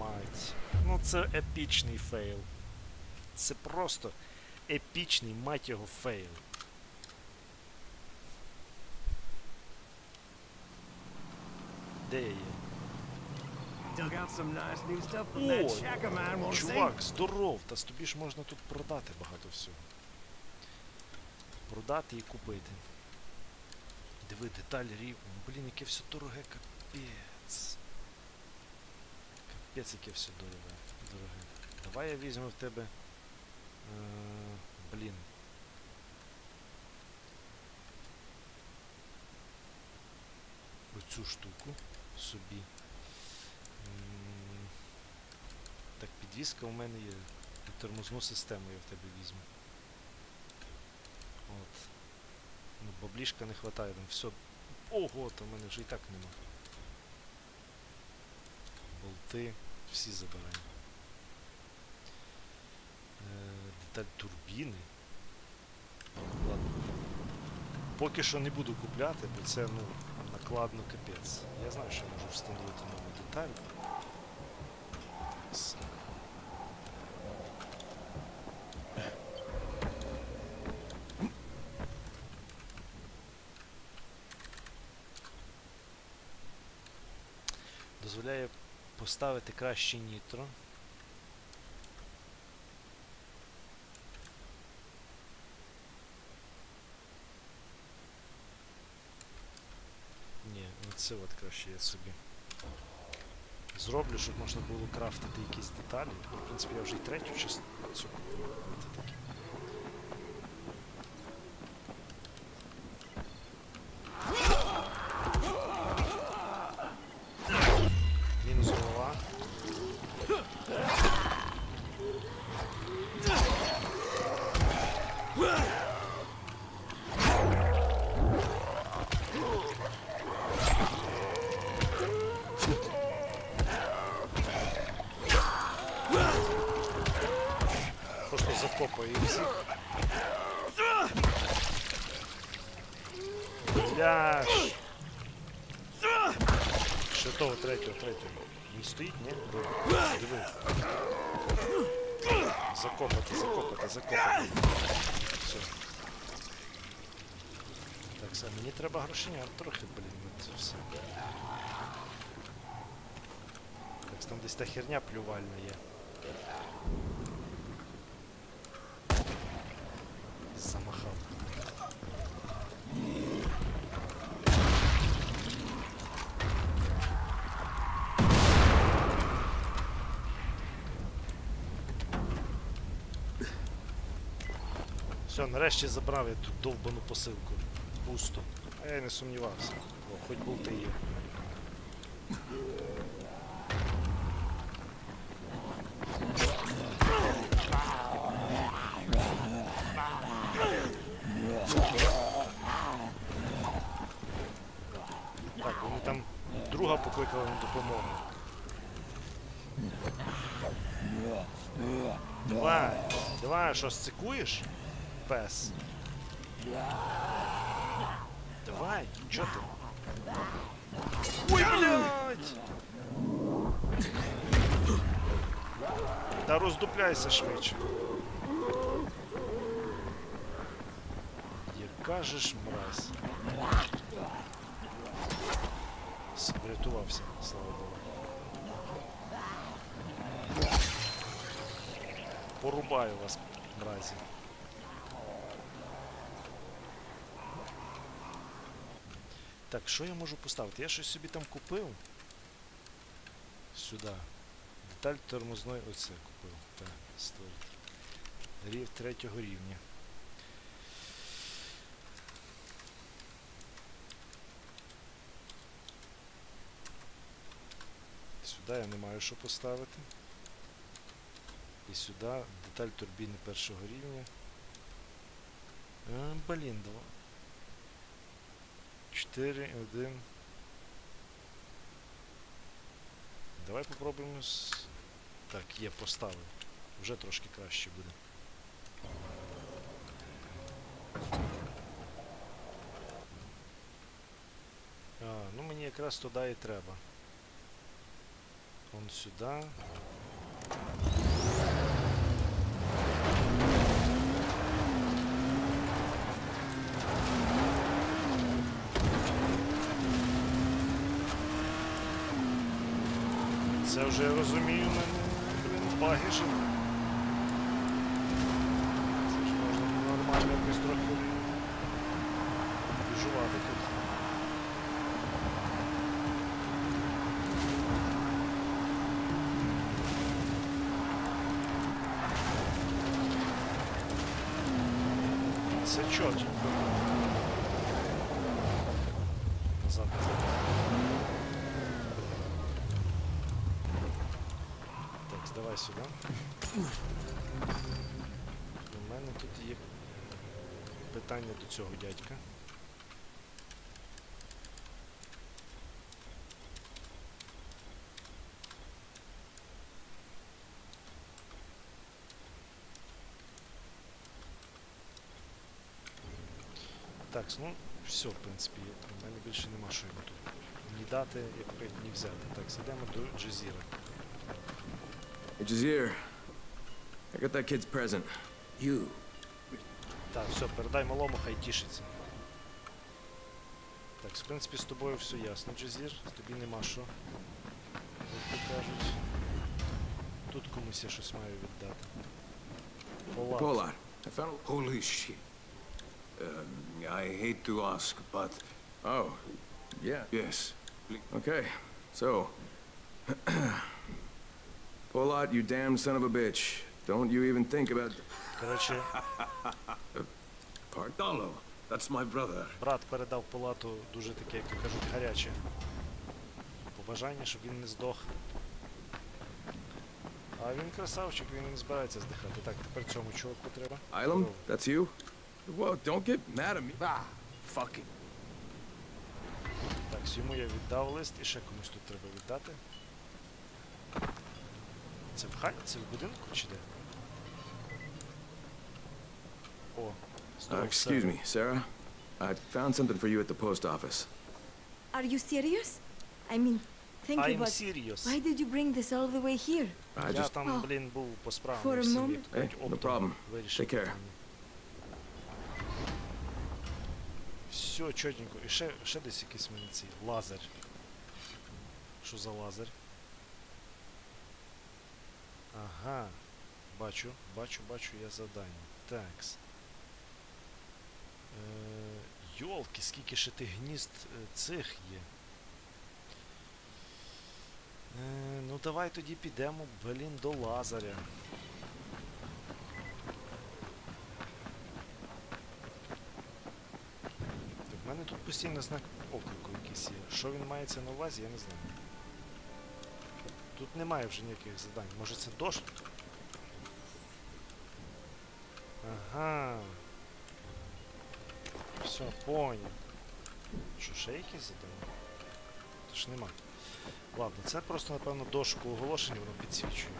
мать. Ну це епічний fail. Це просто епічний, мать його, fail. Де я є? О, чувак, здоров, та з тобі ж можна тут продати багато всього. Продати і купити. Диви, деталь рівно. Блін, яке все дороге, капець. Яке все дороге. дороге. Давай я візьму в тебе. Е, блін. Оцю штуку собі. Так, підвізка у мене є. І тормозну систему я в тебе візьму. От. Ну, баблішка не вистачає, там все. Ого, то в мене вже і так нема. Болти, всі забираємо. Деталь турбіни. Ладно. Поки що не буду купляти, бо це ну, накладно капець. Я знаю, що я можу встановити нову деталь. Дозволяє поставити краще нітро. Ні, оце от краще я собі зроблю, щоб можна було крафтити якісь деталі. В принципі, я вже і третю частину цю купив. Ні, трохи, блін, це все. Якось там десь та херня плювальная? є. Замахав. Все, нарешті забрав я тут довбану посилку. Пусто. А я не сумнівався. О, хоч болти є. Так, вони там друга покликали на допомогу. Давай, давай, що сцикуєш? Пес. Давай, чо ти? Ой, блядь! Та роздупляйся швидше. Яка же ж мразь. С- Врятувався, слава Богу. Порубаю вас, Так, що я можу поставити? Я щось собі там купив. Сюди. Деталь тормозної оце купив. Так, створити. Рів третього рівня. Сюди я не маю що поставити. І сюди деталь турбіни першого рівня. Е, блін, два. 4, 1. Давай попробуємо з. Так, є, поставив. Вже трошки краще буде. А, ну мені якраз туди і треба. Он сюди. Це вже я розумію, мене, баги ж. Це ж можна нормально якось трохи біжувати тут. Це чотенько. Питання до цього дядька. Так, ну все, в принципі, у мене більше нема що йому тут ні дати, як ні взяти. Так, зайдемо до Джезіра. Hey, Jazir. I got that kid's present. You. Так, все, передай малому, хай тішиться. Так, в принципі, з тобою все ясно, Джезір. Тобі нема що. Як то кажуть. Тут комусь я щось маю віддати. Полат. Polot. I found Holy shit. Um, I hate to ask, but. Oh, yeah. yes. Okay, so... Polot, you damn son of a bitch. Don't you even think about... Коротше, Pardolo, that's my brother. брат передав Полату дуже таке, як то кажуть, гаряче. Побажання, щоб він не здох. А він красавчик, він не збирається здихати. Так, тепер цьому чуваку треба. Ilum, that's you? Well, don't get mad at me. Ah, fuck it. Так, йому я віддав лист і ще комусь тут треба віддати. Це в хаті? Це в будинку чи де? Uh, здоров, excuse Сара. me, Sarah. I found something for you at the post office. Are you serious? I mean, thank you, I'm but serious. why did you bring this all the way here? I Я just... там, Oh. блін, був по справам For a в сім'ї. moment. Хоч Hey, no оптом problem. вирішив Take care. питання. Все, чотенько. І ще, ще десь якийсь в мене ці. Лазер. Що за лазер? Ага. Бачу, бачу, бачу я завдання. Такс. Е, Йолки, скільки ще тих гнізд е, цих є. Е, ну давай тоді підемо, блін, до Лазаря. В мене тут постійно знак оклику якийсь є. Що він мається на увазі, я не знаю. Тут немає вже ніяких завдань. Може це дощ? Ага. Все, понял. Що, ще якісь завдання? Тож нема. Ладно, це просто, напевно, дошку оголошення воно підсвічує.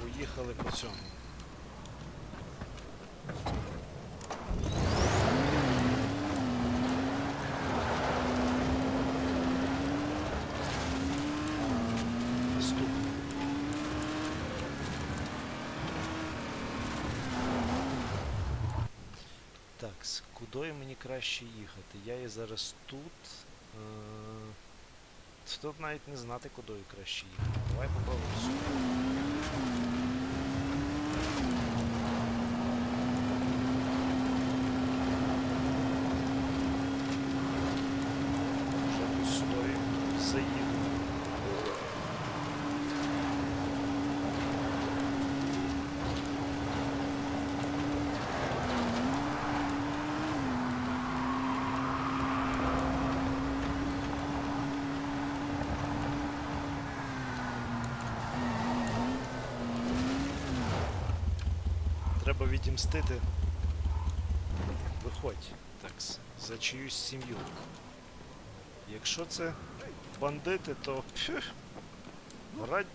Поїхали по цьому. Краще їхати? Я є зараз тут. Е, Тут навіть не знати, куди краще їхати. Давай попробуємо сюди. Вже тут сюди заїду. Треба відімстити. Виходь. Так, за чиюсь сім'ю. Якщо це бандити, то. Рад...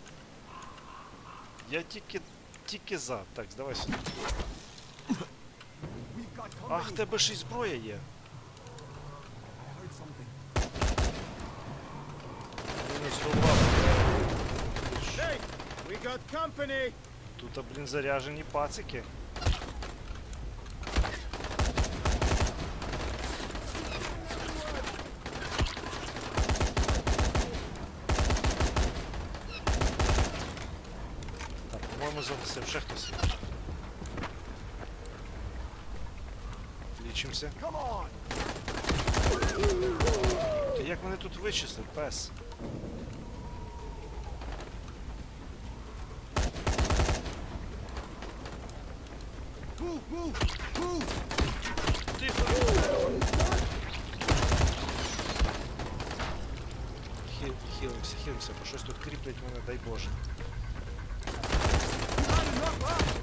Я тільки. тільки за. Так, давай сюди. Ах, тебе ж і зброя є. Тут, блін, заряжені пацики. Так, по-моєму, загасив ще хтось. є. Ти як мене тут вичислив, пес? Move, move, move! Хіл, хілимся, хілимся, бо щось тут кріплять мене, дай Боже.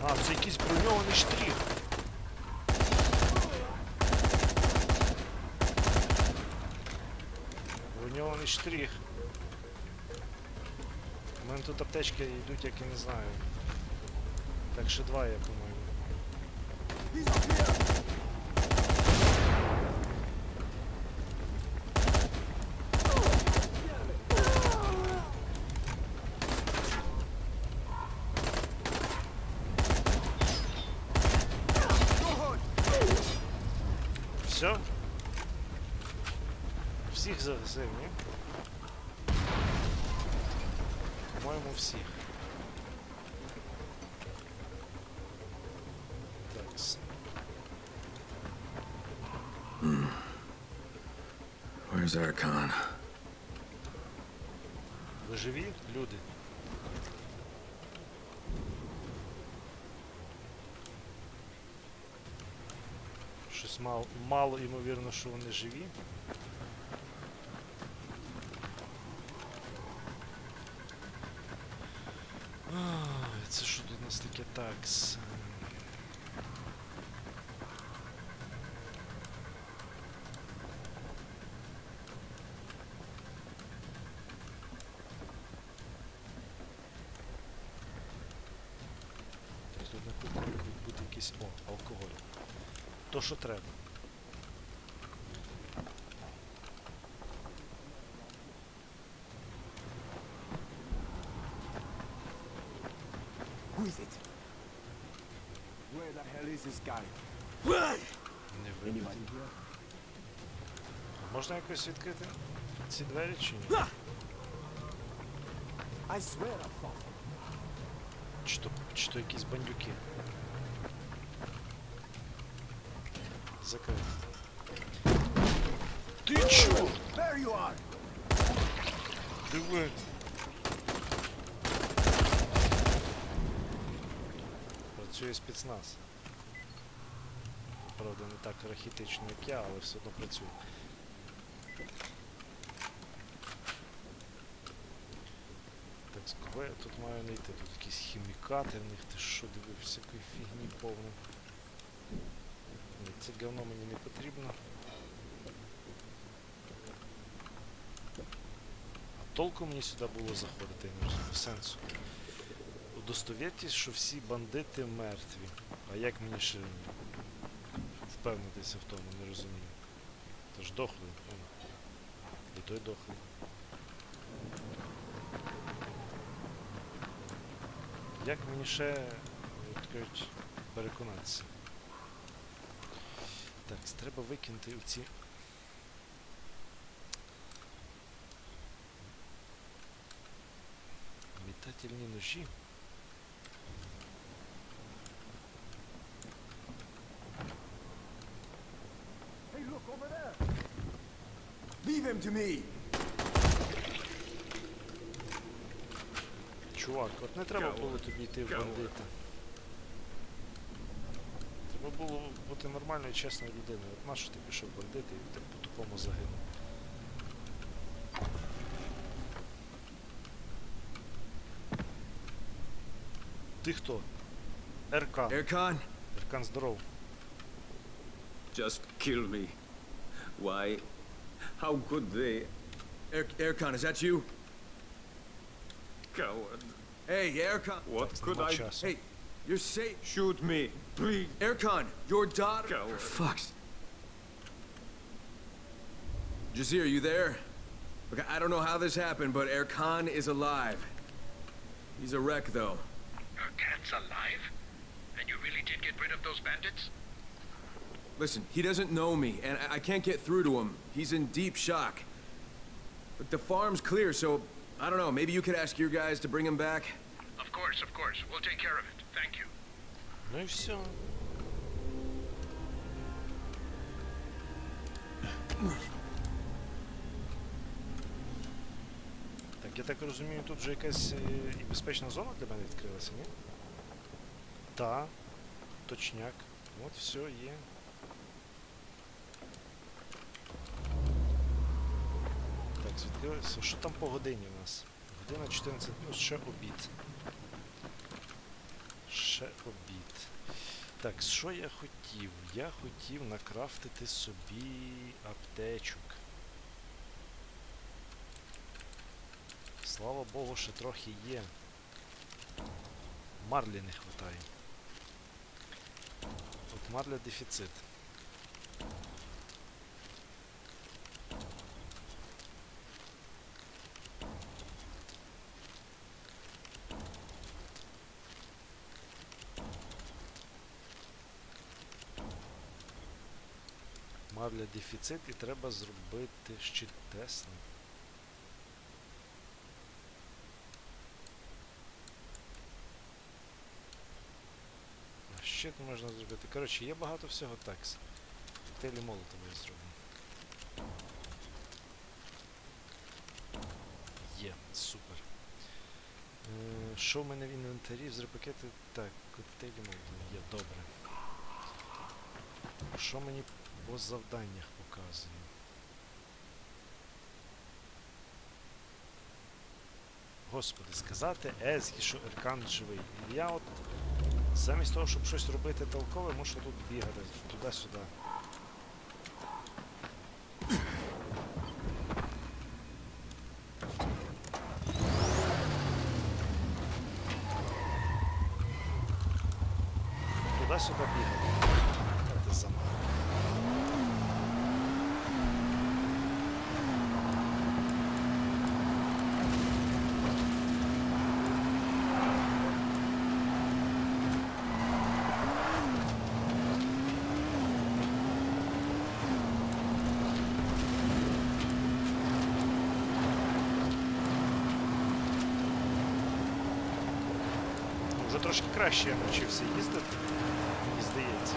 А, це якийсь броньований штрих. Броньований штрих. У мене тут аптечки йдуть, як я не знаю. Так, ще два є, по-моєму. Все? Всіх загасив, ні? По-моєму, всіх. Так. Where's Archon? Ви живі, люди? Щось мало, мало ймовірно, що вони живі. що треба. Who is it? Where the hell is this guy? Не вибити. А Можна якось відкрити ці двері чи ні? I swear I fought. Чи то, чи то якісь бандюки? There you are! Диви. Працює спецназ. правда, не так рахітично, як я, але все одно працює. Так, з кого я тут маю знайти? Тут якісь хімікати в них, ти що дивив, всякої фігні повно. Це говно мені не потрібно. А толку мені сюди було заходити, я не розумію сенсу. Удостовіртесь, що всі бандити мертві. А як мені ще впевнитися в тому, не розумію. Тож дохли. Ну, і той дохлий. Як мені ще, кажуть, переконатися? Так, треба викинути оці. Метательні ножі. Hey, look! Leave him to me! Чувак, от не треба було тобі йти в бандити. Треба було бути нормальною, чесною людиною. От нащо ти пішов бандити і так по-тупому загинув. Ти хто? Еркан. Erkan? Еркан здоров. Just kill me. Why? How could they? Er Erkan, is that you? Coward. Hey, Erkan! What could I? Hey, you're safe. Shoot me, please. Erkan, your daughter. Coward. For fuck's. Jazir, you there? Look, I don't know how this happened, but Erkan is alive. He's a wreck, though. Her cat's alive? And you really did get rid of those bandits? Listen, he doesn't know me, and I- I can't get through to him. He's in deep shock. But the farm's clear, so I don't know. Maybe you could ask your guys to bring him back. Course, of course. We'll take care of it. Thank you. Ну і все. Так, я так розумію, тут вже якась е, і безпечна зона для мене відкрилася, ні? Та, точняк. От все є. Так, відкрилося. Що там по годині у нас? Година 14, ну ще обід. Ще обід. Так, що я хотів? Я хотів накрафтити собі аптечок. Слава Богу, ще трохи є. Марлі не вистачає. От марля дефіцит. Марля дефіцит і треба зробити щит Тесла. А щит можна зробити. Коротше, є багато всього такс. Коктейлі молотова я зроблю. Є, супер. Е, Що в мене в інвентарі? Взрипакети. Так, коктейлі молотова є, добре. Що мені по завданнях показує? Господи, сказати Езгі, що Еркан живий. Я от замість того, щоб щось робити толкове, мушу тут бігати. Туди-сюди краще навчився їздити, мені здається.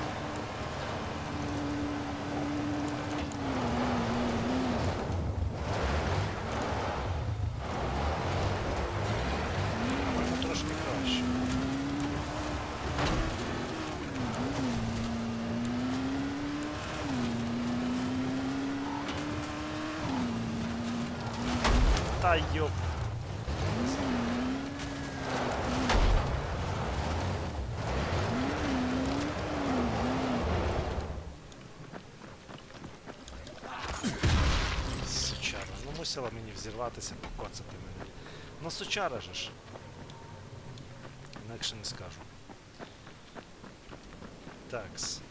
Та ёп. Мусила мені взірватися, покоцати мене. Ну сучара же ж. Інакше не скажу. Такс.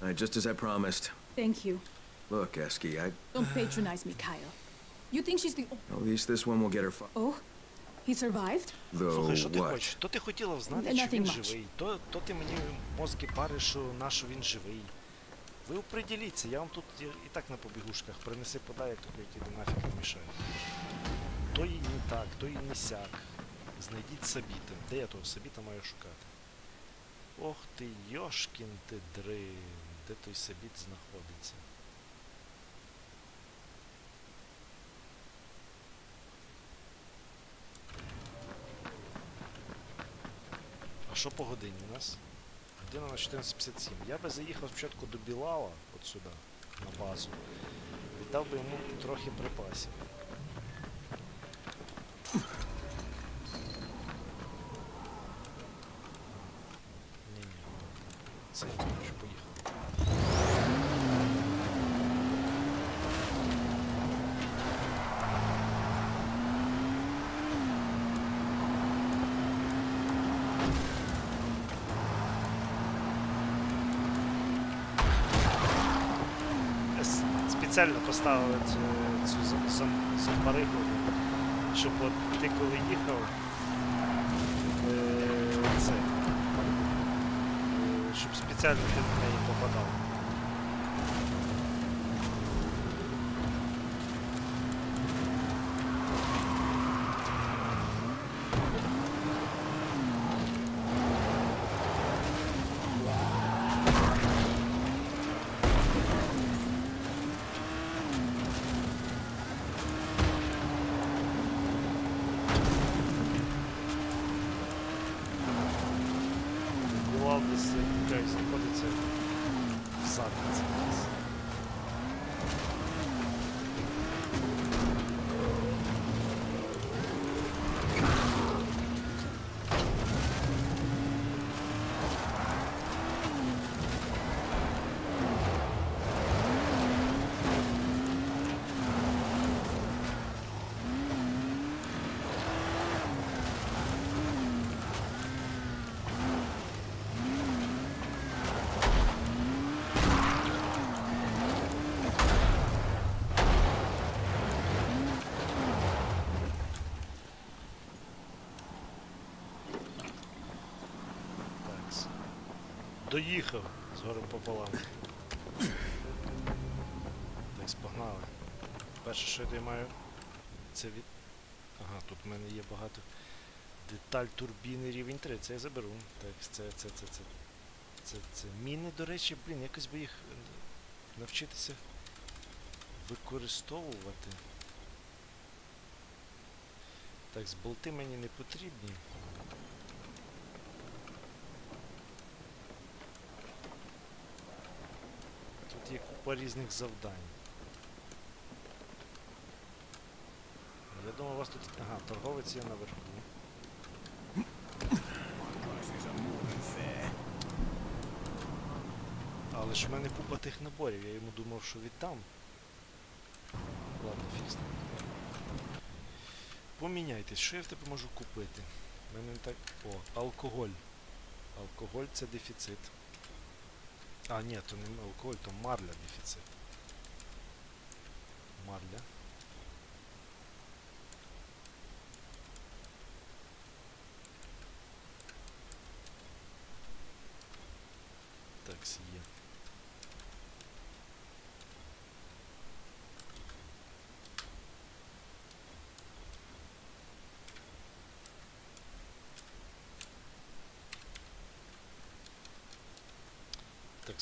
All right, just as I promised. Thank you. Look, Esky, I... Don't patronize me, Kyle. You think she's the. At least this one will get her fu- Oh? He survived? Though Слухай, що ти what? хочеш? То ти хотіла знати, Nothing він much. живий, то, то ти мені мозки париш, що наш він живий. Ви оприділіться, я вам тут і, і так на побігушках принеси подай, як то які нафіг не мішають. То і не так, то і не сяк. Знайдіть Сабіта. Де я того Сабіта маю шукати? Ох ти, йошкін ти дрин. Де той Сабіт знаходиться? Що по годині у нас? Година на 14.57. Я би заїхав спочатку до Білала, от сюди, на базу. Віддав би йому трохи припасів. Спеціально поставили цю, цю зам- зам- щоб от ти коли їхав, е, е, щоб спеціально ти в неї попадав. Білал десь е, знаходиться в задниці. десь. Так. Доїхав з горем пополам. Так, погнали. Перше, що я маю, це від. Ага, тут в мене є багато. Деталь турбіни рівень 3, це я заберу. Так, це, це, це, це. Це, це. Міни, до речі, блін, якось би їх е, навчитися використовувати. Так, з болти мені не потрібні. Є купа різних завдань. Я думаю, у вас тут. Ага, торговець є наверху. Але ж в мене купа тих наборів, я йому думав, що віддам. Ладно, фікс. Поміняйтесь, що я в тебе можу купити? У мене не так. О, алкоголь. Алкоголь це дефіцит. А, нет, то не алкоголь, то марля дефицит. Марля. Так, є.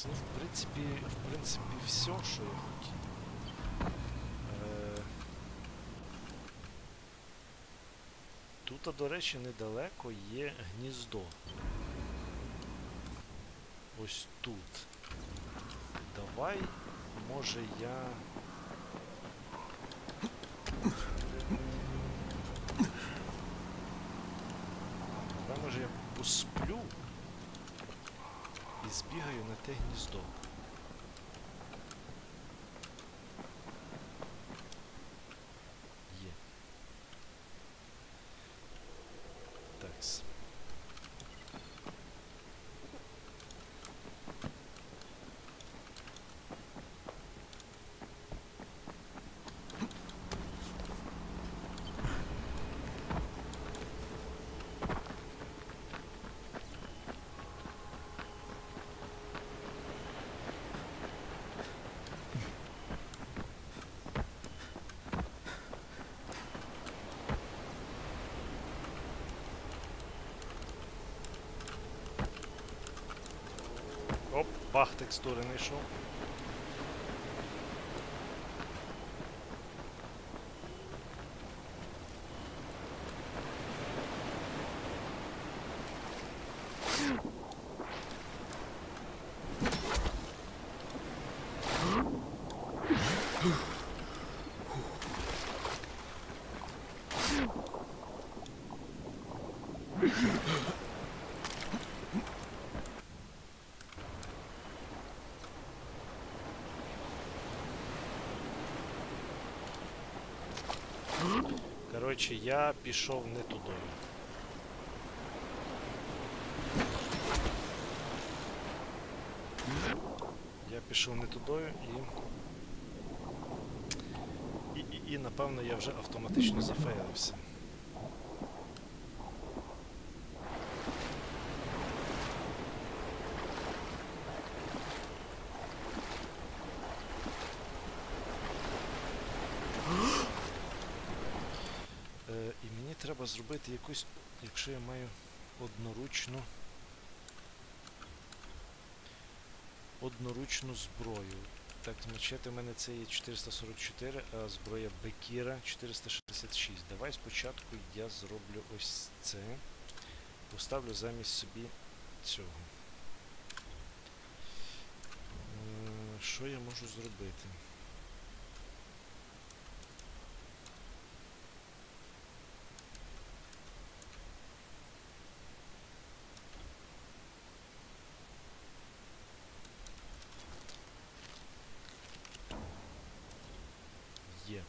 Ну в принципі, в принципі, все, що я хотів. Е, Тут Тут, до речі, недалеко є гніздо. Ось тут. Давай, може я. Давай, може я посплю збігаю на те гніздо. Є. Такс. Оп, бах, текстури не йшов. Коротше, я пішов не тудою. Я пішов не тудою і. І, і, і напевно я вже автоматично зафейлився. Е, і мені треба зробити якусь, якщо я маю одноручну одноручну зброю. Так, мачете в мене це є 444, а зброя Бекіра 466. Давай спочатку я зроблю ось це. Поставлю замість собі цього. Е, Що я можу зробити? Є.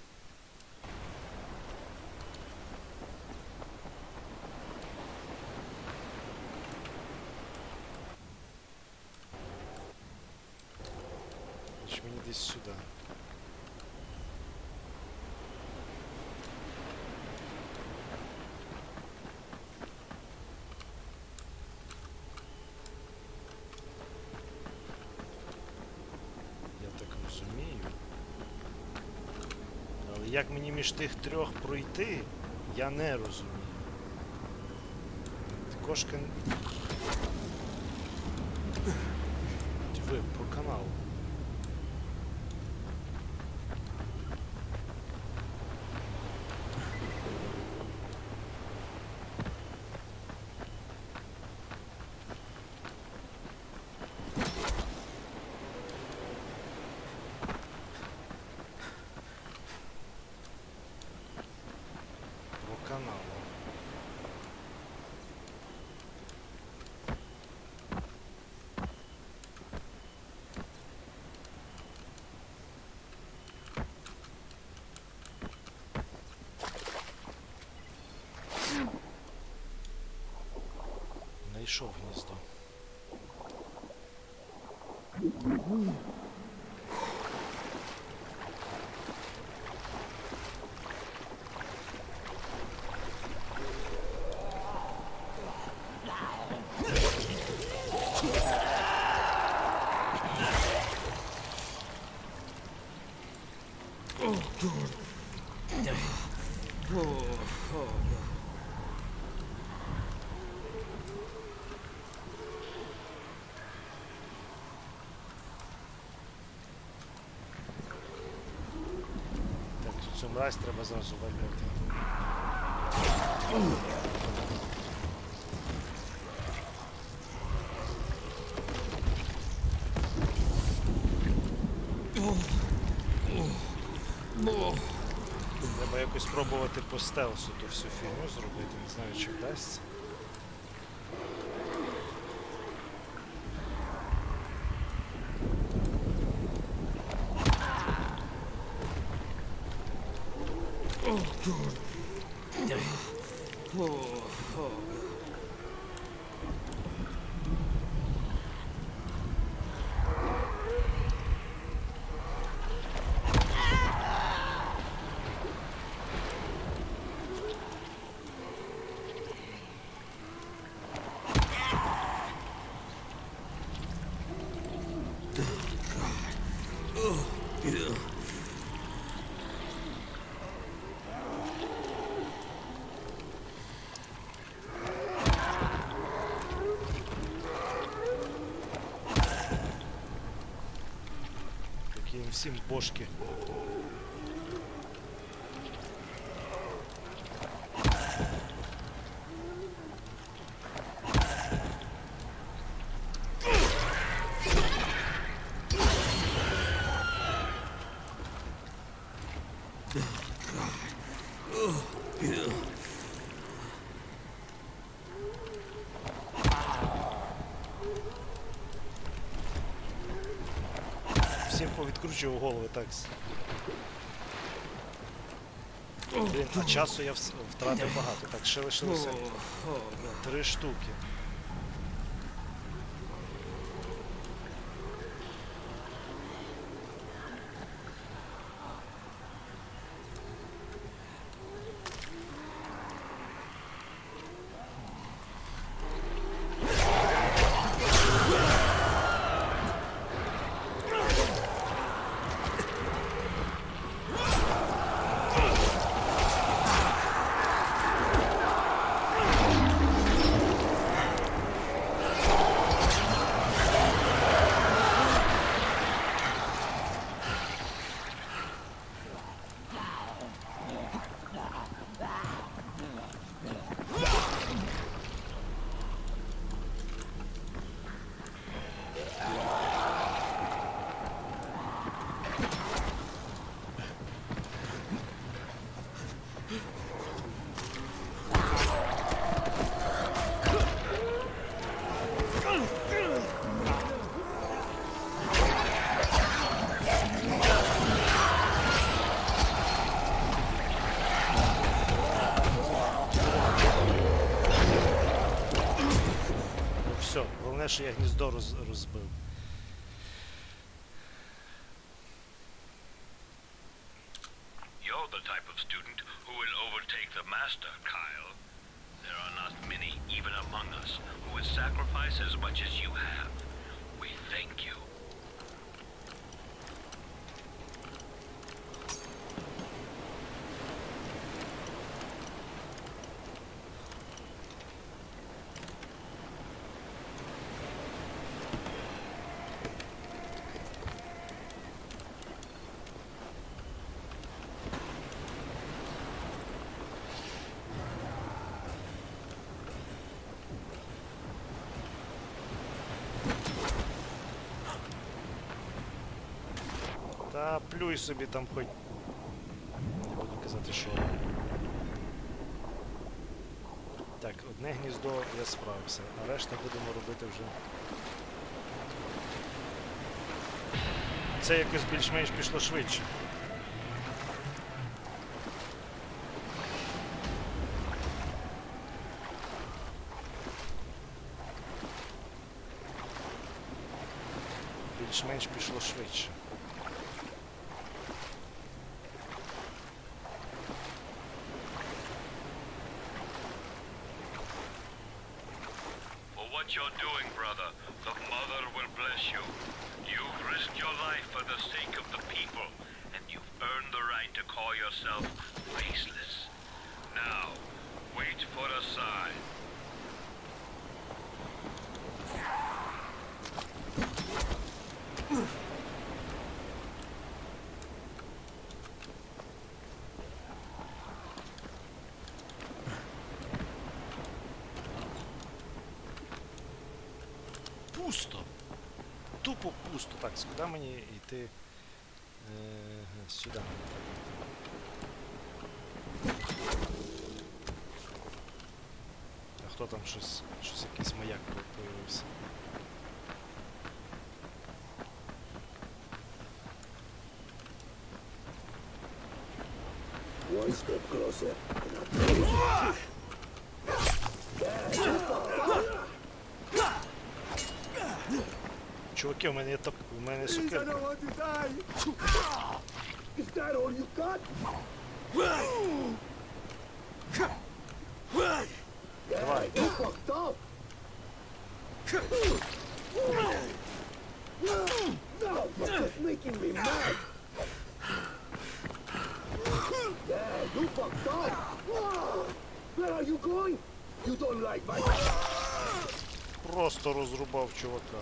Значить мені десь сюди. Я так розумію. Але як мені між тих трьох пройти, я не розумію. Кошка. н- Ви по каналу. По каналу. Найшов гніздо. мразь треба зразу валити. Треба якось спробувати по стелсу ту всю фірму зробити, не знаю, чи вдасться. Всім бошки. Всім повідкручував голови так. Блін, а часу я втратив багато. Так, ще лишилося три штуки. що я гніздо роз, розбив. You're the type of student who will overtake the master, Kyle. There are not many, even among us, who would sacrifice as much as you have. Плюй собі там хоч. Не буду казати, що. Так, одне гніздо я справився, а решта будемо робити вже. Це якось більш-менш пішло швидше. Більш-менш пішло швидше. For what you're doing, brother, the Mother will bless you. You've risked your life for the sake of the people, and you've earned the right to call yourself faceless. Now, wait for a sign. Пусто. Тупо пусто. Так, куди мені йти Е, сюди. А хто там щось, щось якийсь маяк появився? One step. Чуваки, у мене є топ... у мене Please, I сукерка. don't want to die. Is that all you got? Давай. You fucked up. No, you're just making me mad. Dad, you fucked up. Where are you going? You don't like my... Просто розрубав чувака.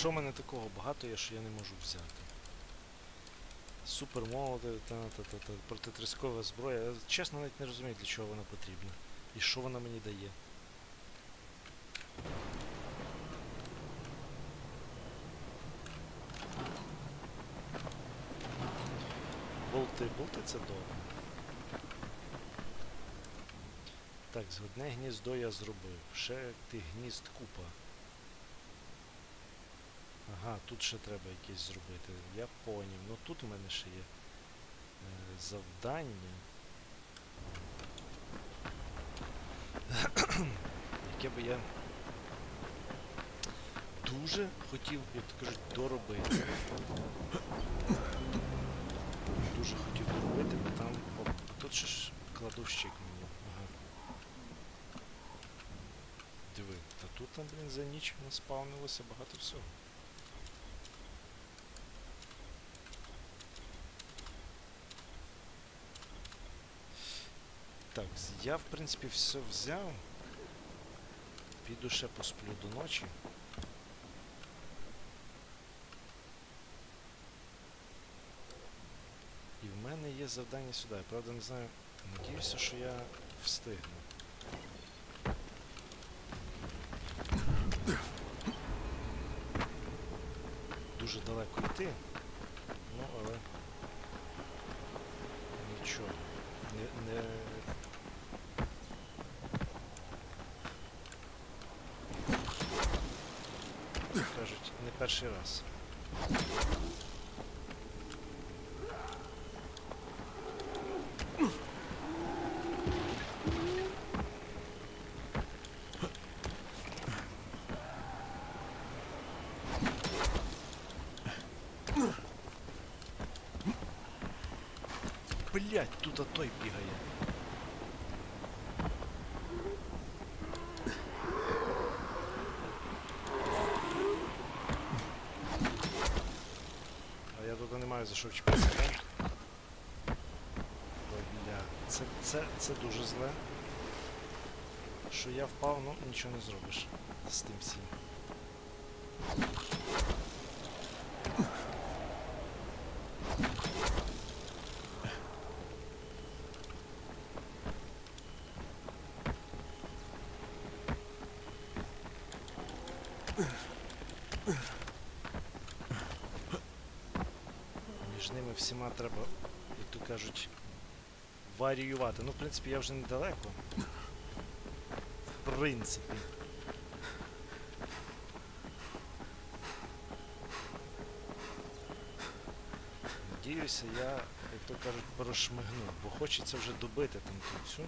Що в мене такого багато є, що я не можу взяти? Супер молоде, та, протитріскова зброя. Я чесно навіть не розумію, для чого вона потрібна. І що вона мені дає. Болти, болти це добре. Так, згодне гніздо я зробив. Ще тих гнізд купа. Ага, тут ще треба якесь зробити. Я поняв. Ну тут у мене ще є е, завдання. Яке би я дуже хотів, як то кажуть, доробити. Дуже хотів доробити, бо там. Оп, тут ще ж кладовщик мені. Ага. Диви, та тут там, блін, за ніч наспавнилося багато всього. Так, з- я в принципі все взяв. Піду ще посплю до ночі. І в мене є завдання сюди. Я правда не знаю. Надіюся, що я встигну. Дуже далеко йти. Ну, але. Нічого. Не, не... Як Кажуть, не перший раз. Блять, тут той бігає. А я Ой, Бля, це, це, це дуже зле. Що я впав, ну нічого не зробиш з тим всім. Між треба, як то кажуть, варіювати. Ну, в принципі, я вже недалеко. В принципі. Надіюся, я, як то кажуть, прошмигну, бо хочеться вже добити там цю.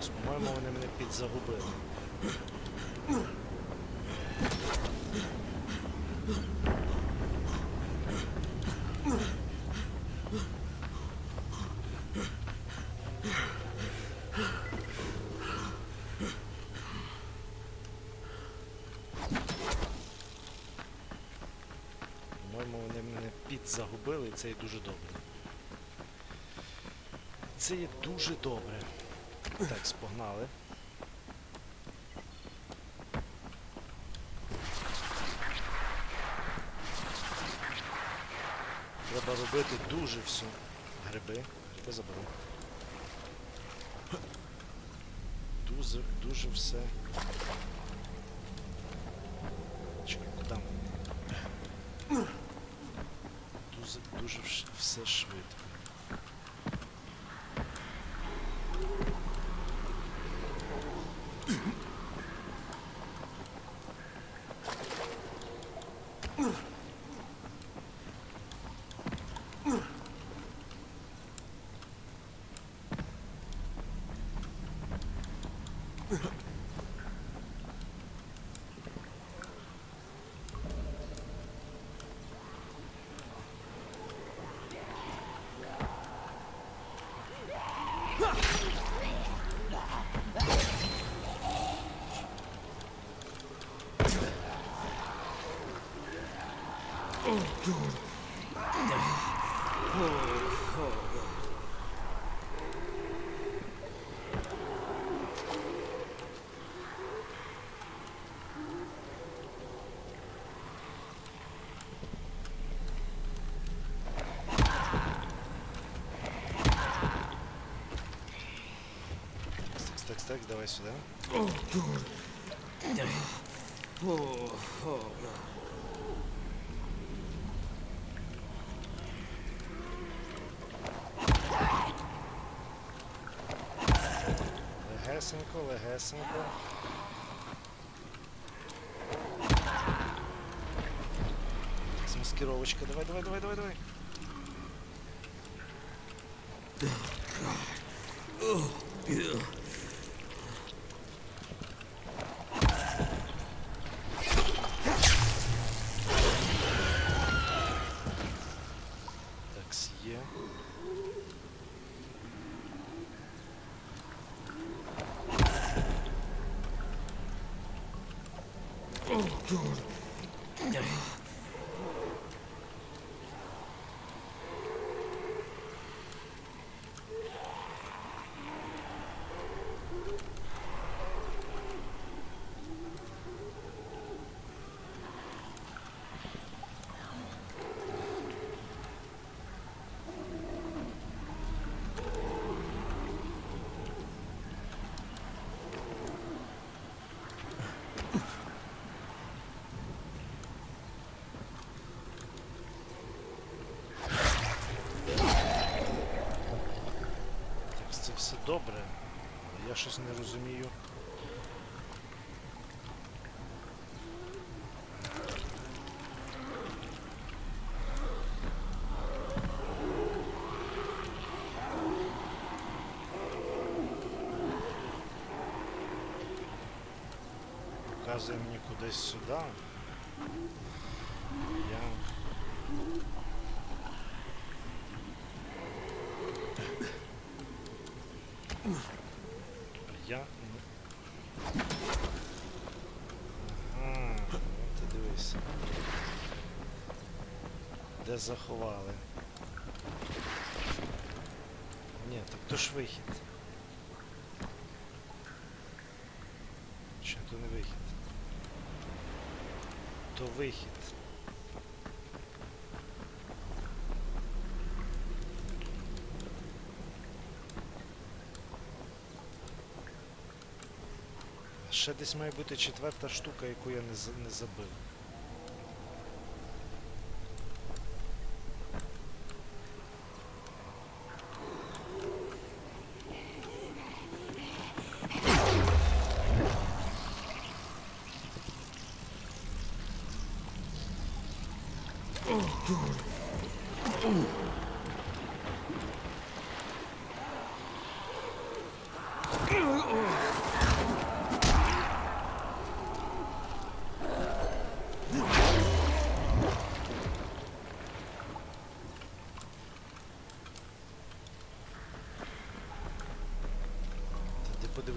Ось, По-моєму, вони мене підзагубили. Загубили, і це є дуже добре. Це є дуже добре. Так, спогнали. Треба робити дуже все. Гриби. Гриби заберу. Дуже, дуже все. Messerschmidt. Стекс, давай сюда. Легесенько, легесенько. Маскировочка, давай, давай, давай, давай, давай. Так, є. Так, це все добре. Я щось не розумію. Показує мені кудись сюди. Я Я. не- Ага, от ти дивись. Де заховали? Ні, так то ж вихід. Чи то не вихід? То вихід. Ще десь має бути четверта штука, яку я не, не забив.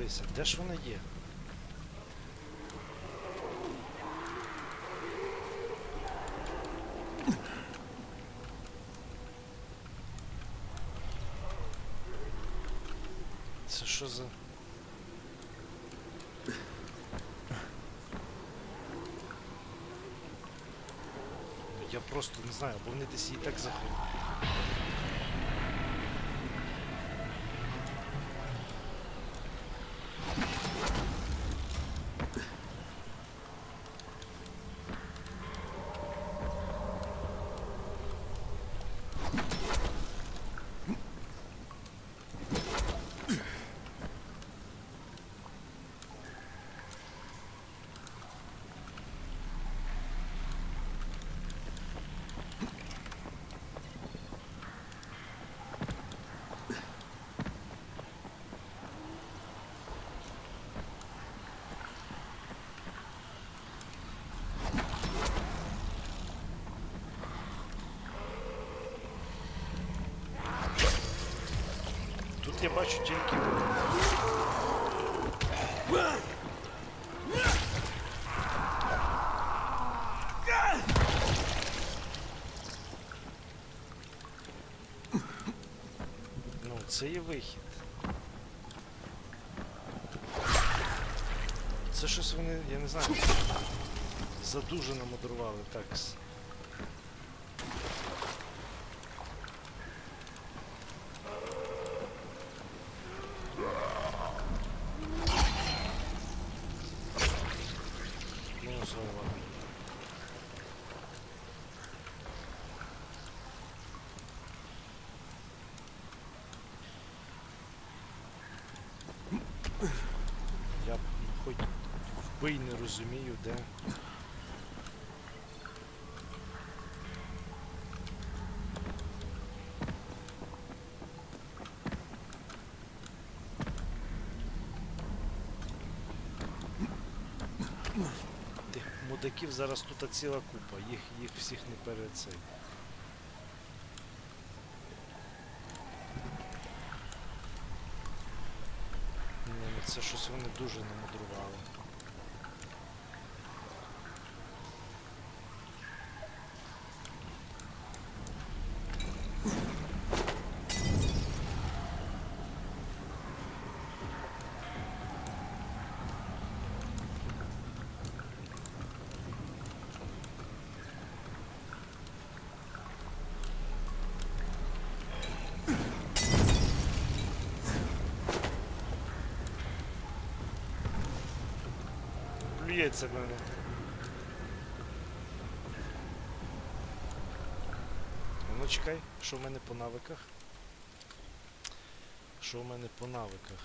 Дивися, де ж вона є? Це що за... Я просто не знаю, бо вони десь її так захопили. Бачу тільки. Ну, це є вихід. Це щось вони, я не знаю, задуже намудрували так. с- Мінус голова. Я б хоч вбий не розумію, де. Тих мудаків зараз тут ціла купа, їх, їх всіх не перед цей. Ну це щось вони дуже намудрували. Плюється в мене. Ну чекай, що в мене по навиках? Що в мене по навиках?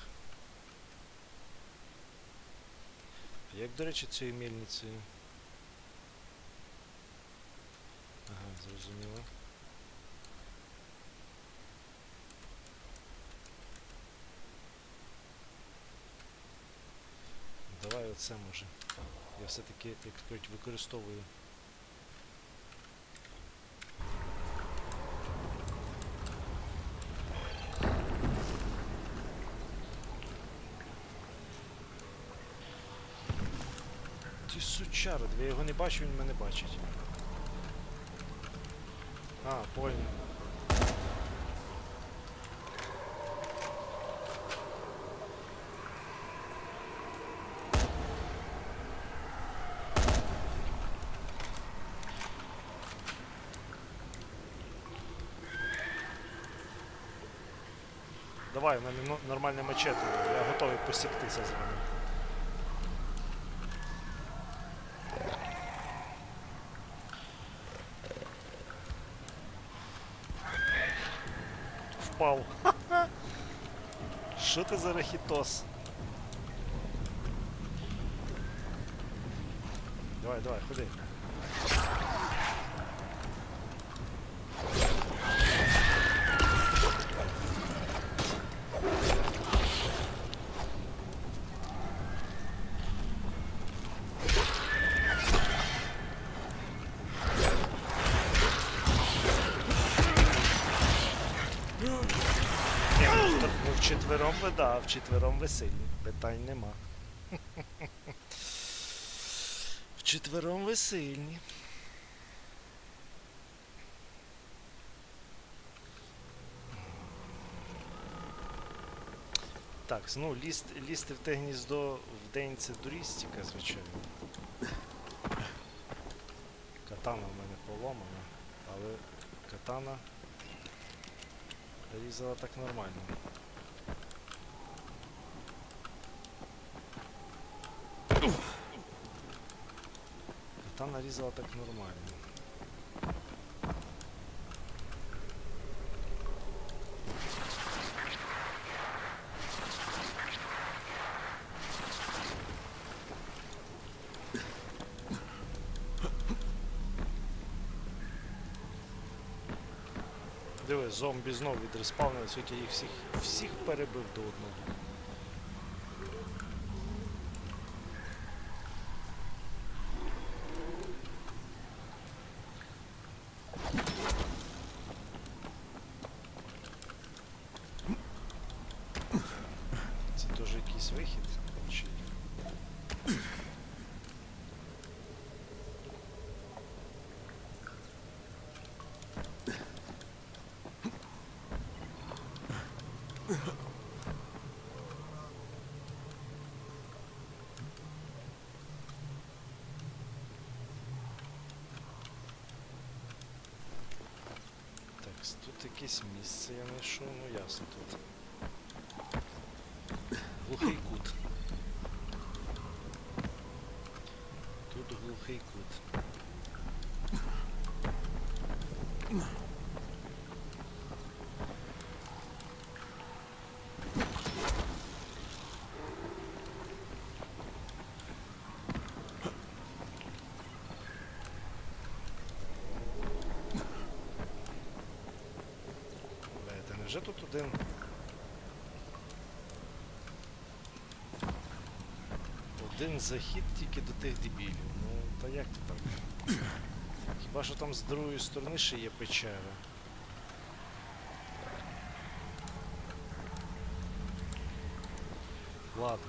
Як, до речі, цією мельницею? Ага, зрозуміло. Оце може. Я все-таки, як кажуть, використовую. Ти сучара, я його не бачу, він мене бачить. А, понял. У мене но- нормальне мачете, я готовий посіктися з вами. Впав. Що ти за рахітос? Давай, давай, ходи. Ви да, вчетвером ви сильні. Питань нема. Вчетвером ви сильні. Так, ну лізти, лізти в те гніздо в день це дурістика, звичайно. Катана в мене поломана, але катана різала так нормально. Катана так нормально. Диви, зомбі знов відреспавнились, хоч я їх всіх, всіх перебив до одного. Знайшов, ну ясно тут. Глухий кут. Тут глухий кут. Невже тут один? Один захід тільки до тих дебілів. Ну, та як ти так? Хіба що там з другої сторони ще є печера? Ладно.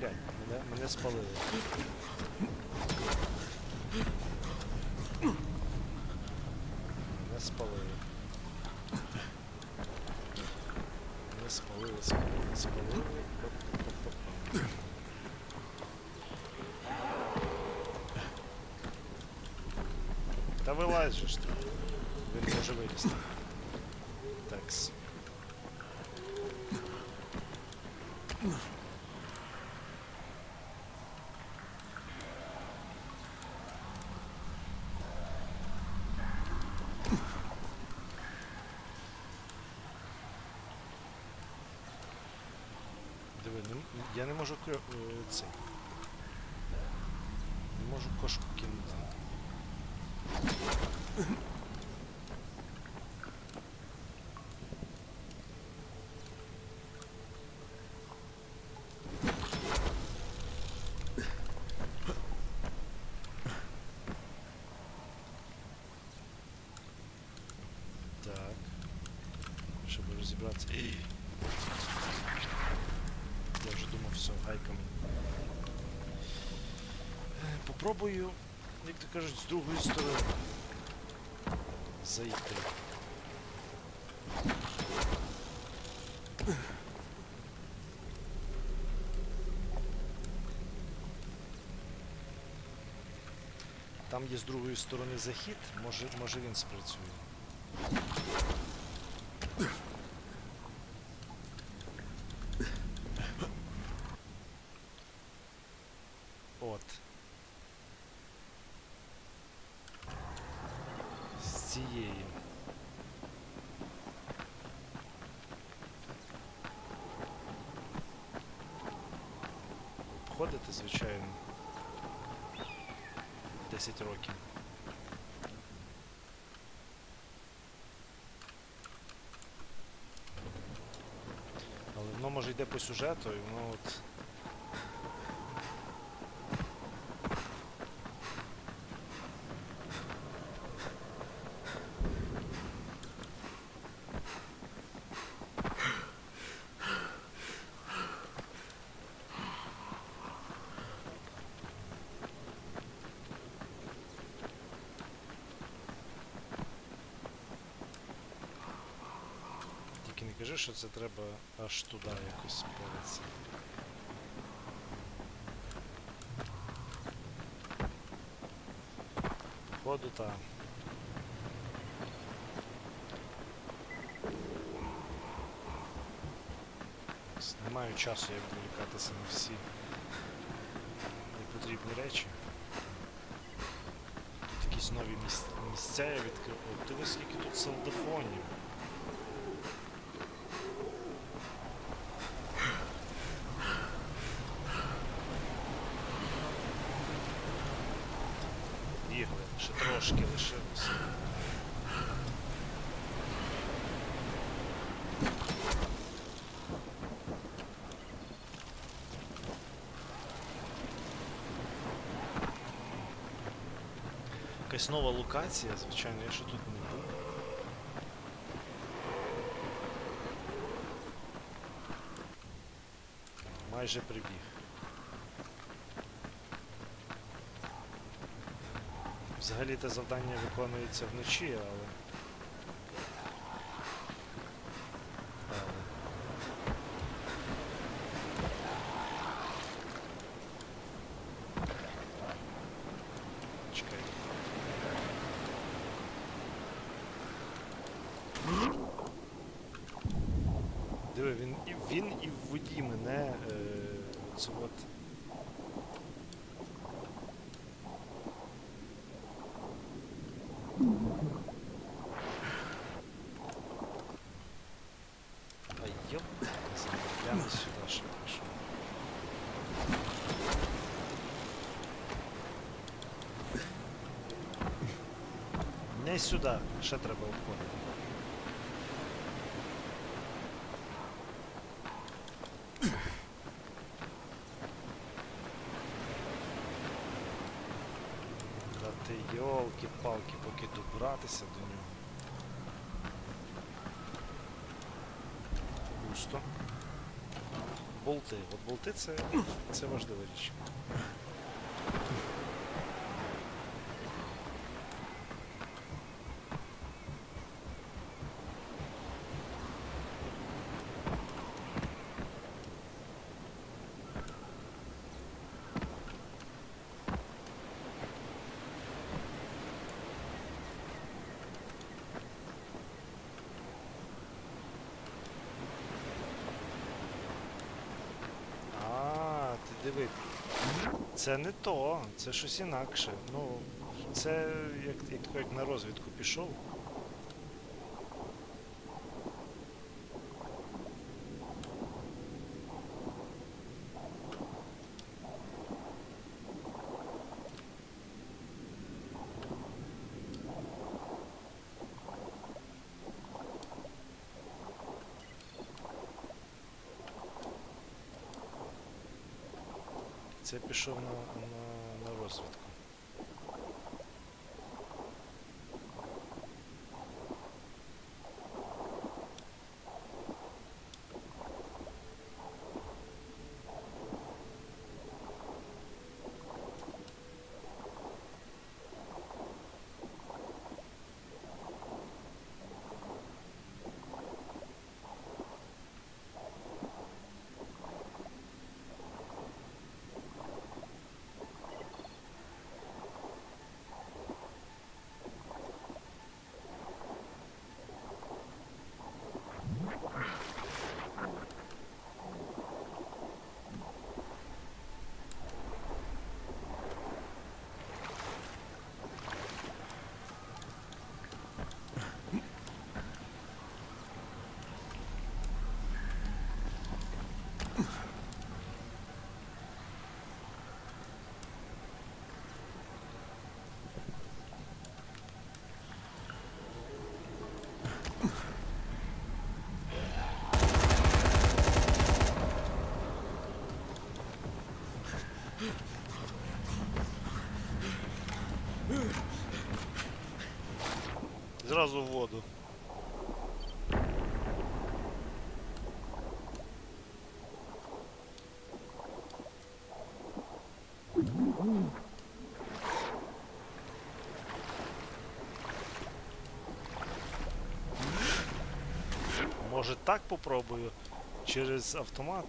Блядь, мене, мене спалили. Мене спалили. Мене спалили, спалили, спалили. Па-па-па-па. Та вилазь же ти. Він може вилізти. Такс. Диви, я не можу е, цей. Не можу кошку кинути. Так. Щоб розібратися. Я вже думав, все, гайками. Е, Попробую, як то кажуть, з другої сторони зайти. Там є з другої сторони захід, може, може він спрацює. От. З цієї. Обходити, звичайно. 10 років. Але воно може йде по сюжету, і воно от. Що це треба аж туди якось справитися. Походу там. Не маю часу як відволікатися на всі непотрібні речі. Тут якісь нові місця, я відкрив. Дивись, скільки тут солдафонів. Бігли, ще трошки лишилося. Якась нова локація, звичайно, я ще тут не був. Майже прибіг. Взагалі те завдання виконується вночі, але. але... Чекай. Диви, він, і- він і в воді мене е, це от. А ёп, я не сюди ще пішов. Не сюди, ще треба обходити. Та ти йолки-палки, поки добратися до нього. Пусто. Болти. От болти це, це важлива річ. А, ти диви. Це не то, це щось інакше. Ну, це як, як, як на розвідку пішов. Це пішов на, Зразу в воду. може так попробую через автомат.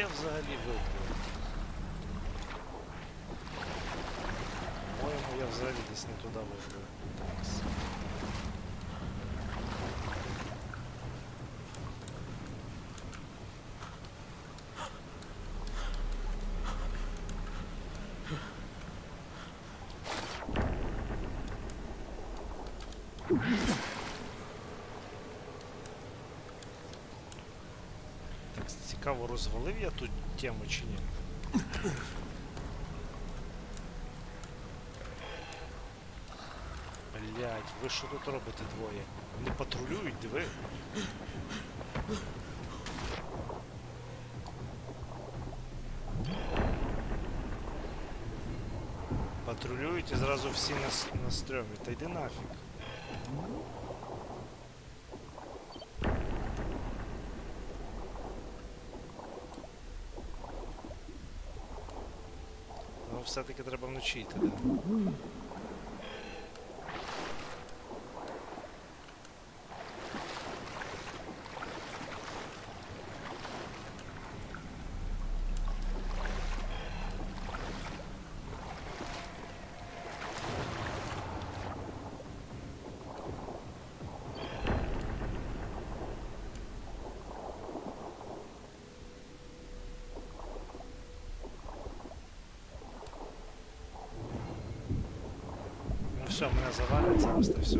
Я взагалі вибрав? По-моєму, я взагалі десь не туди вибрав. Так. Так, цікаво, розвалив я ту тему чи ні? Блять, ви що тут робите двоє? Вони патрулюють, диви. Патрулюють і зразу всі на, на стрьомі. Та йди нафіг. Ну, все-таки Ну все, мене завалюється, та все.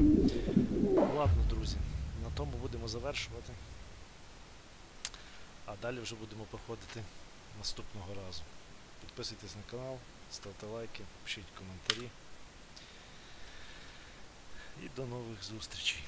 Ладно, друзі, на тому будемо завершувати. А далі вже будемо проходити наступного разу. Підписуйтесь на канал, ставте лайки, пишіть коментарі. І до нових зустрічей.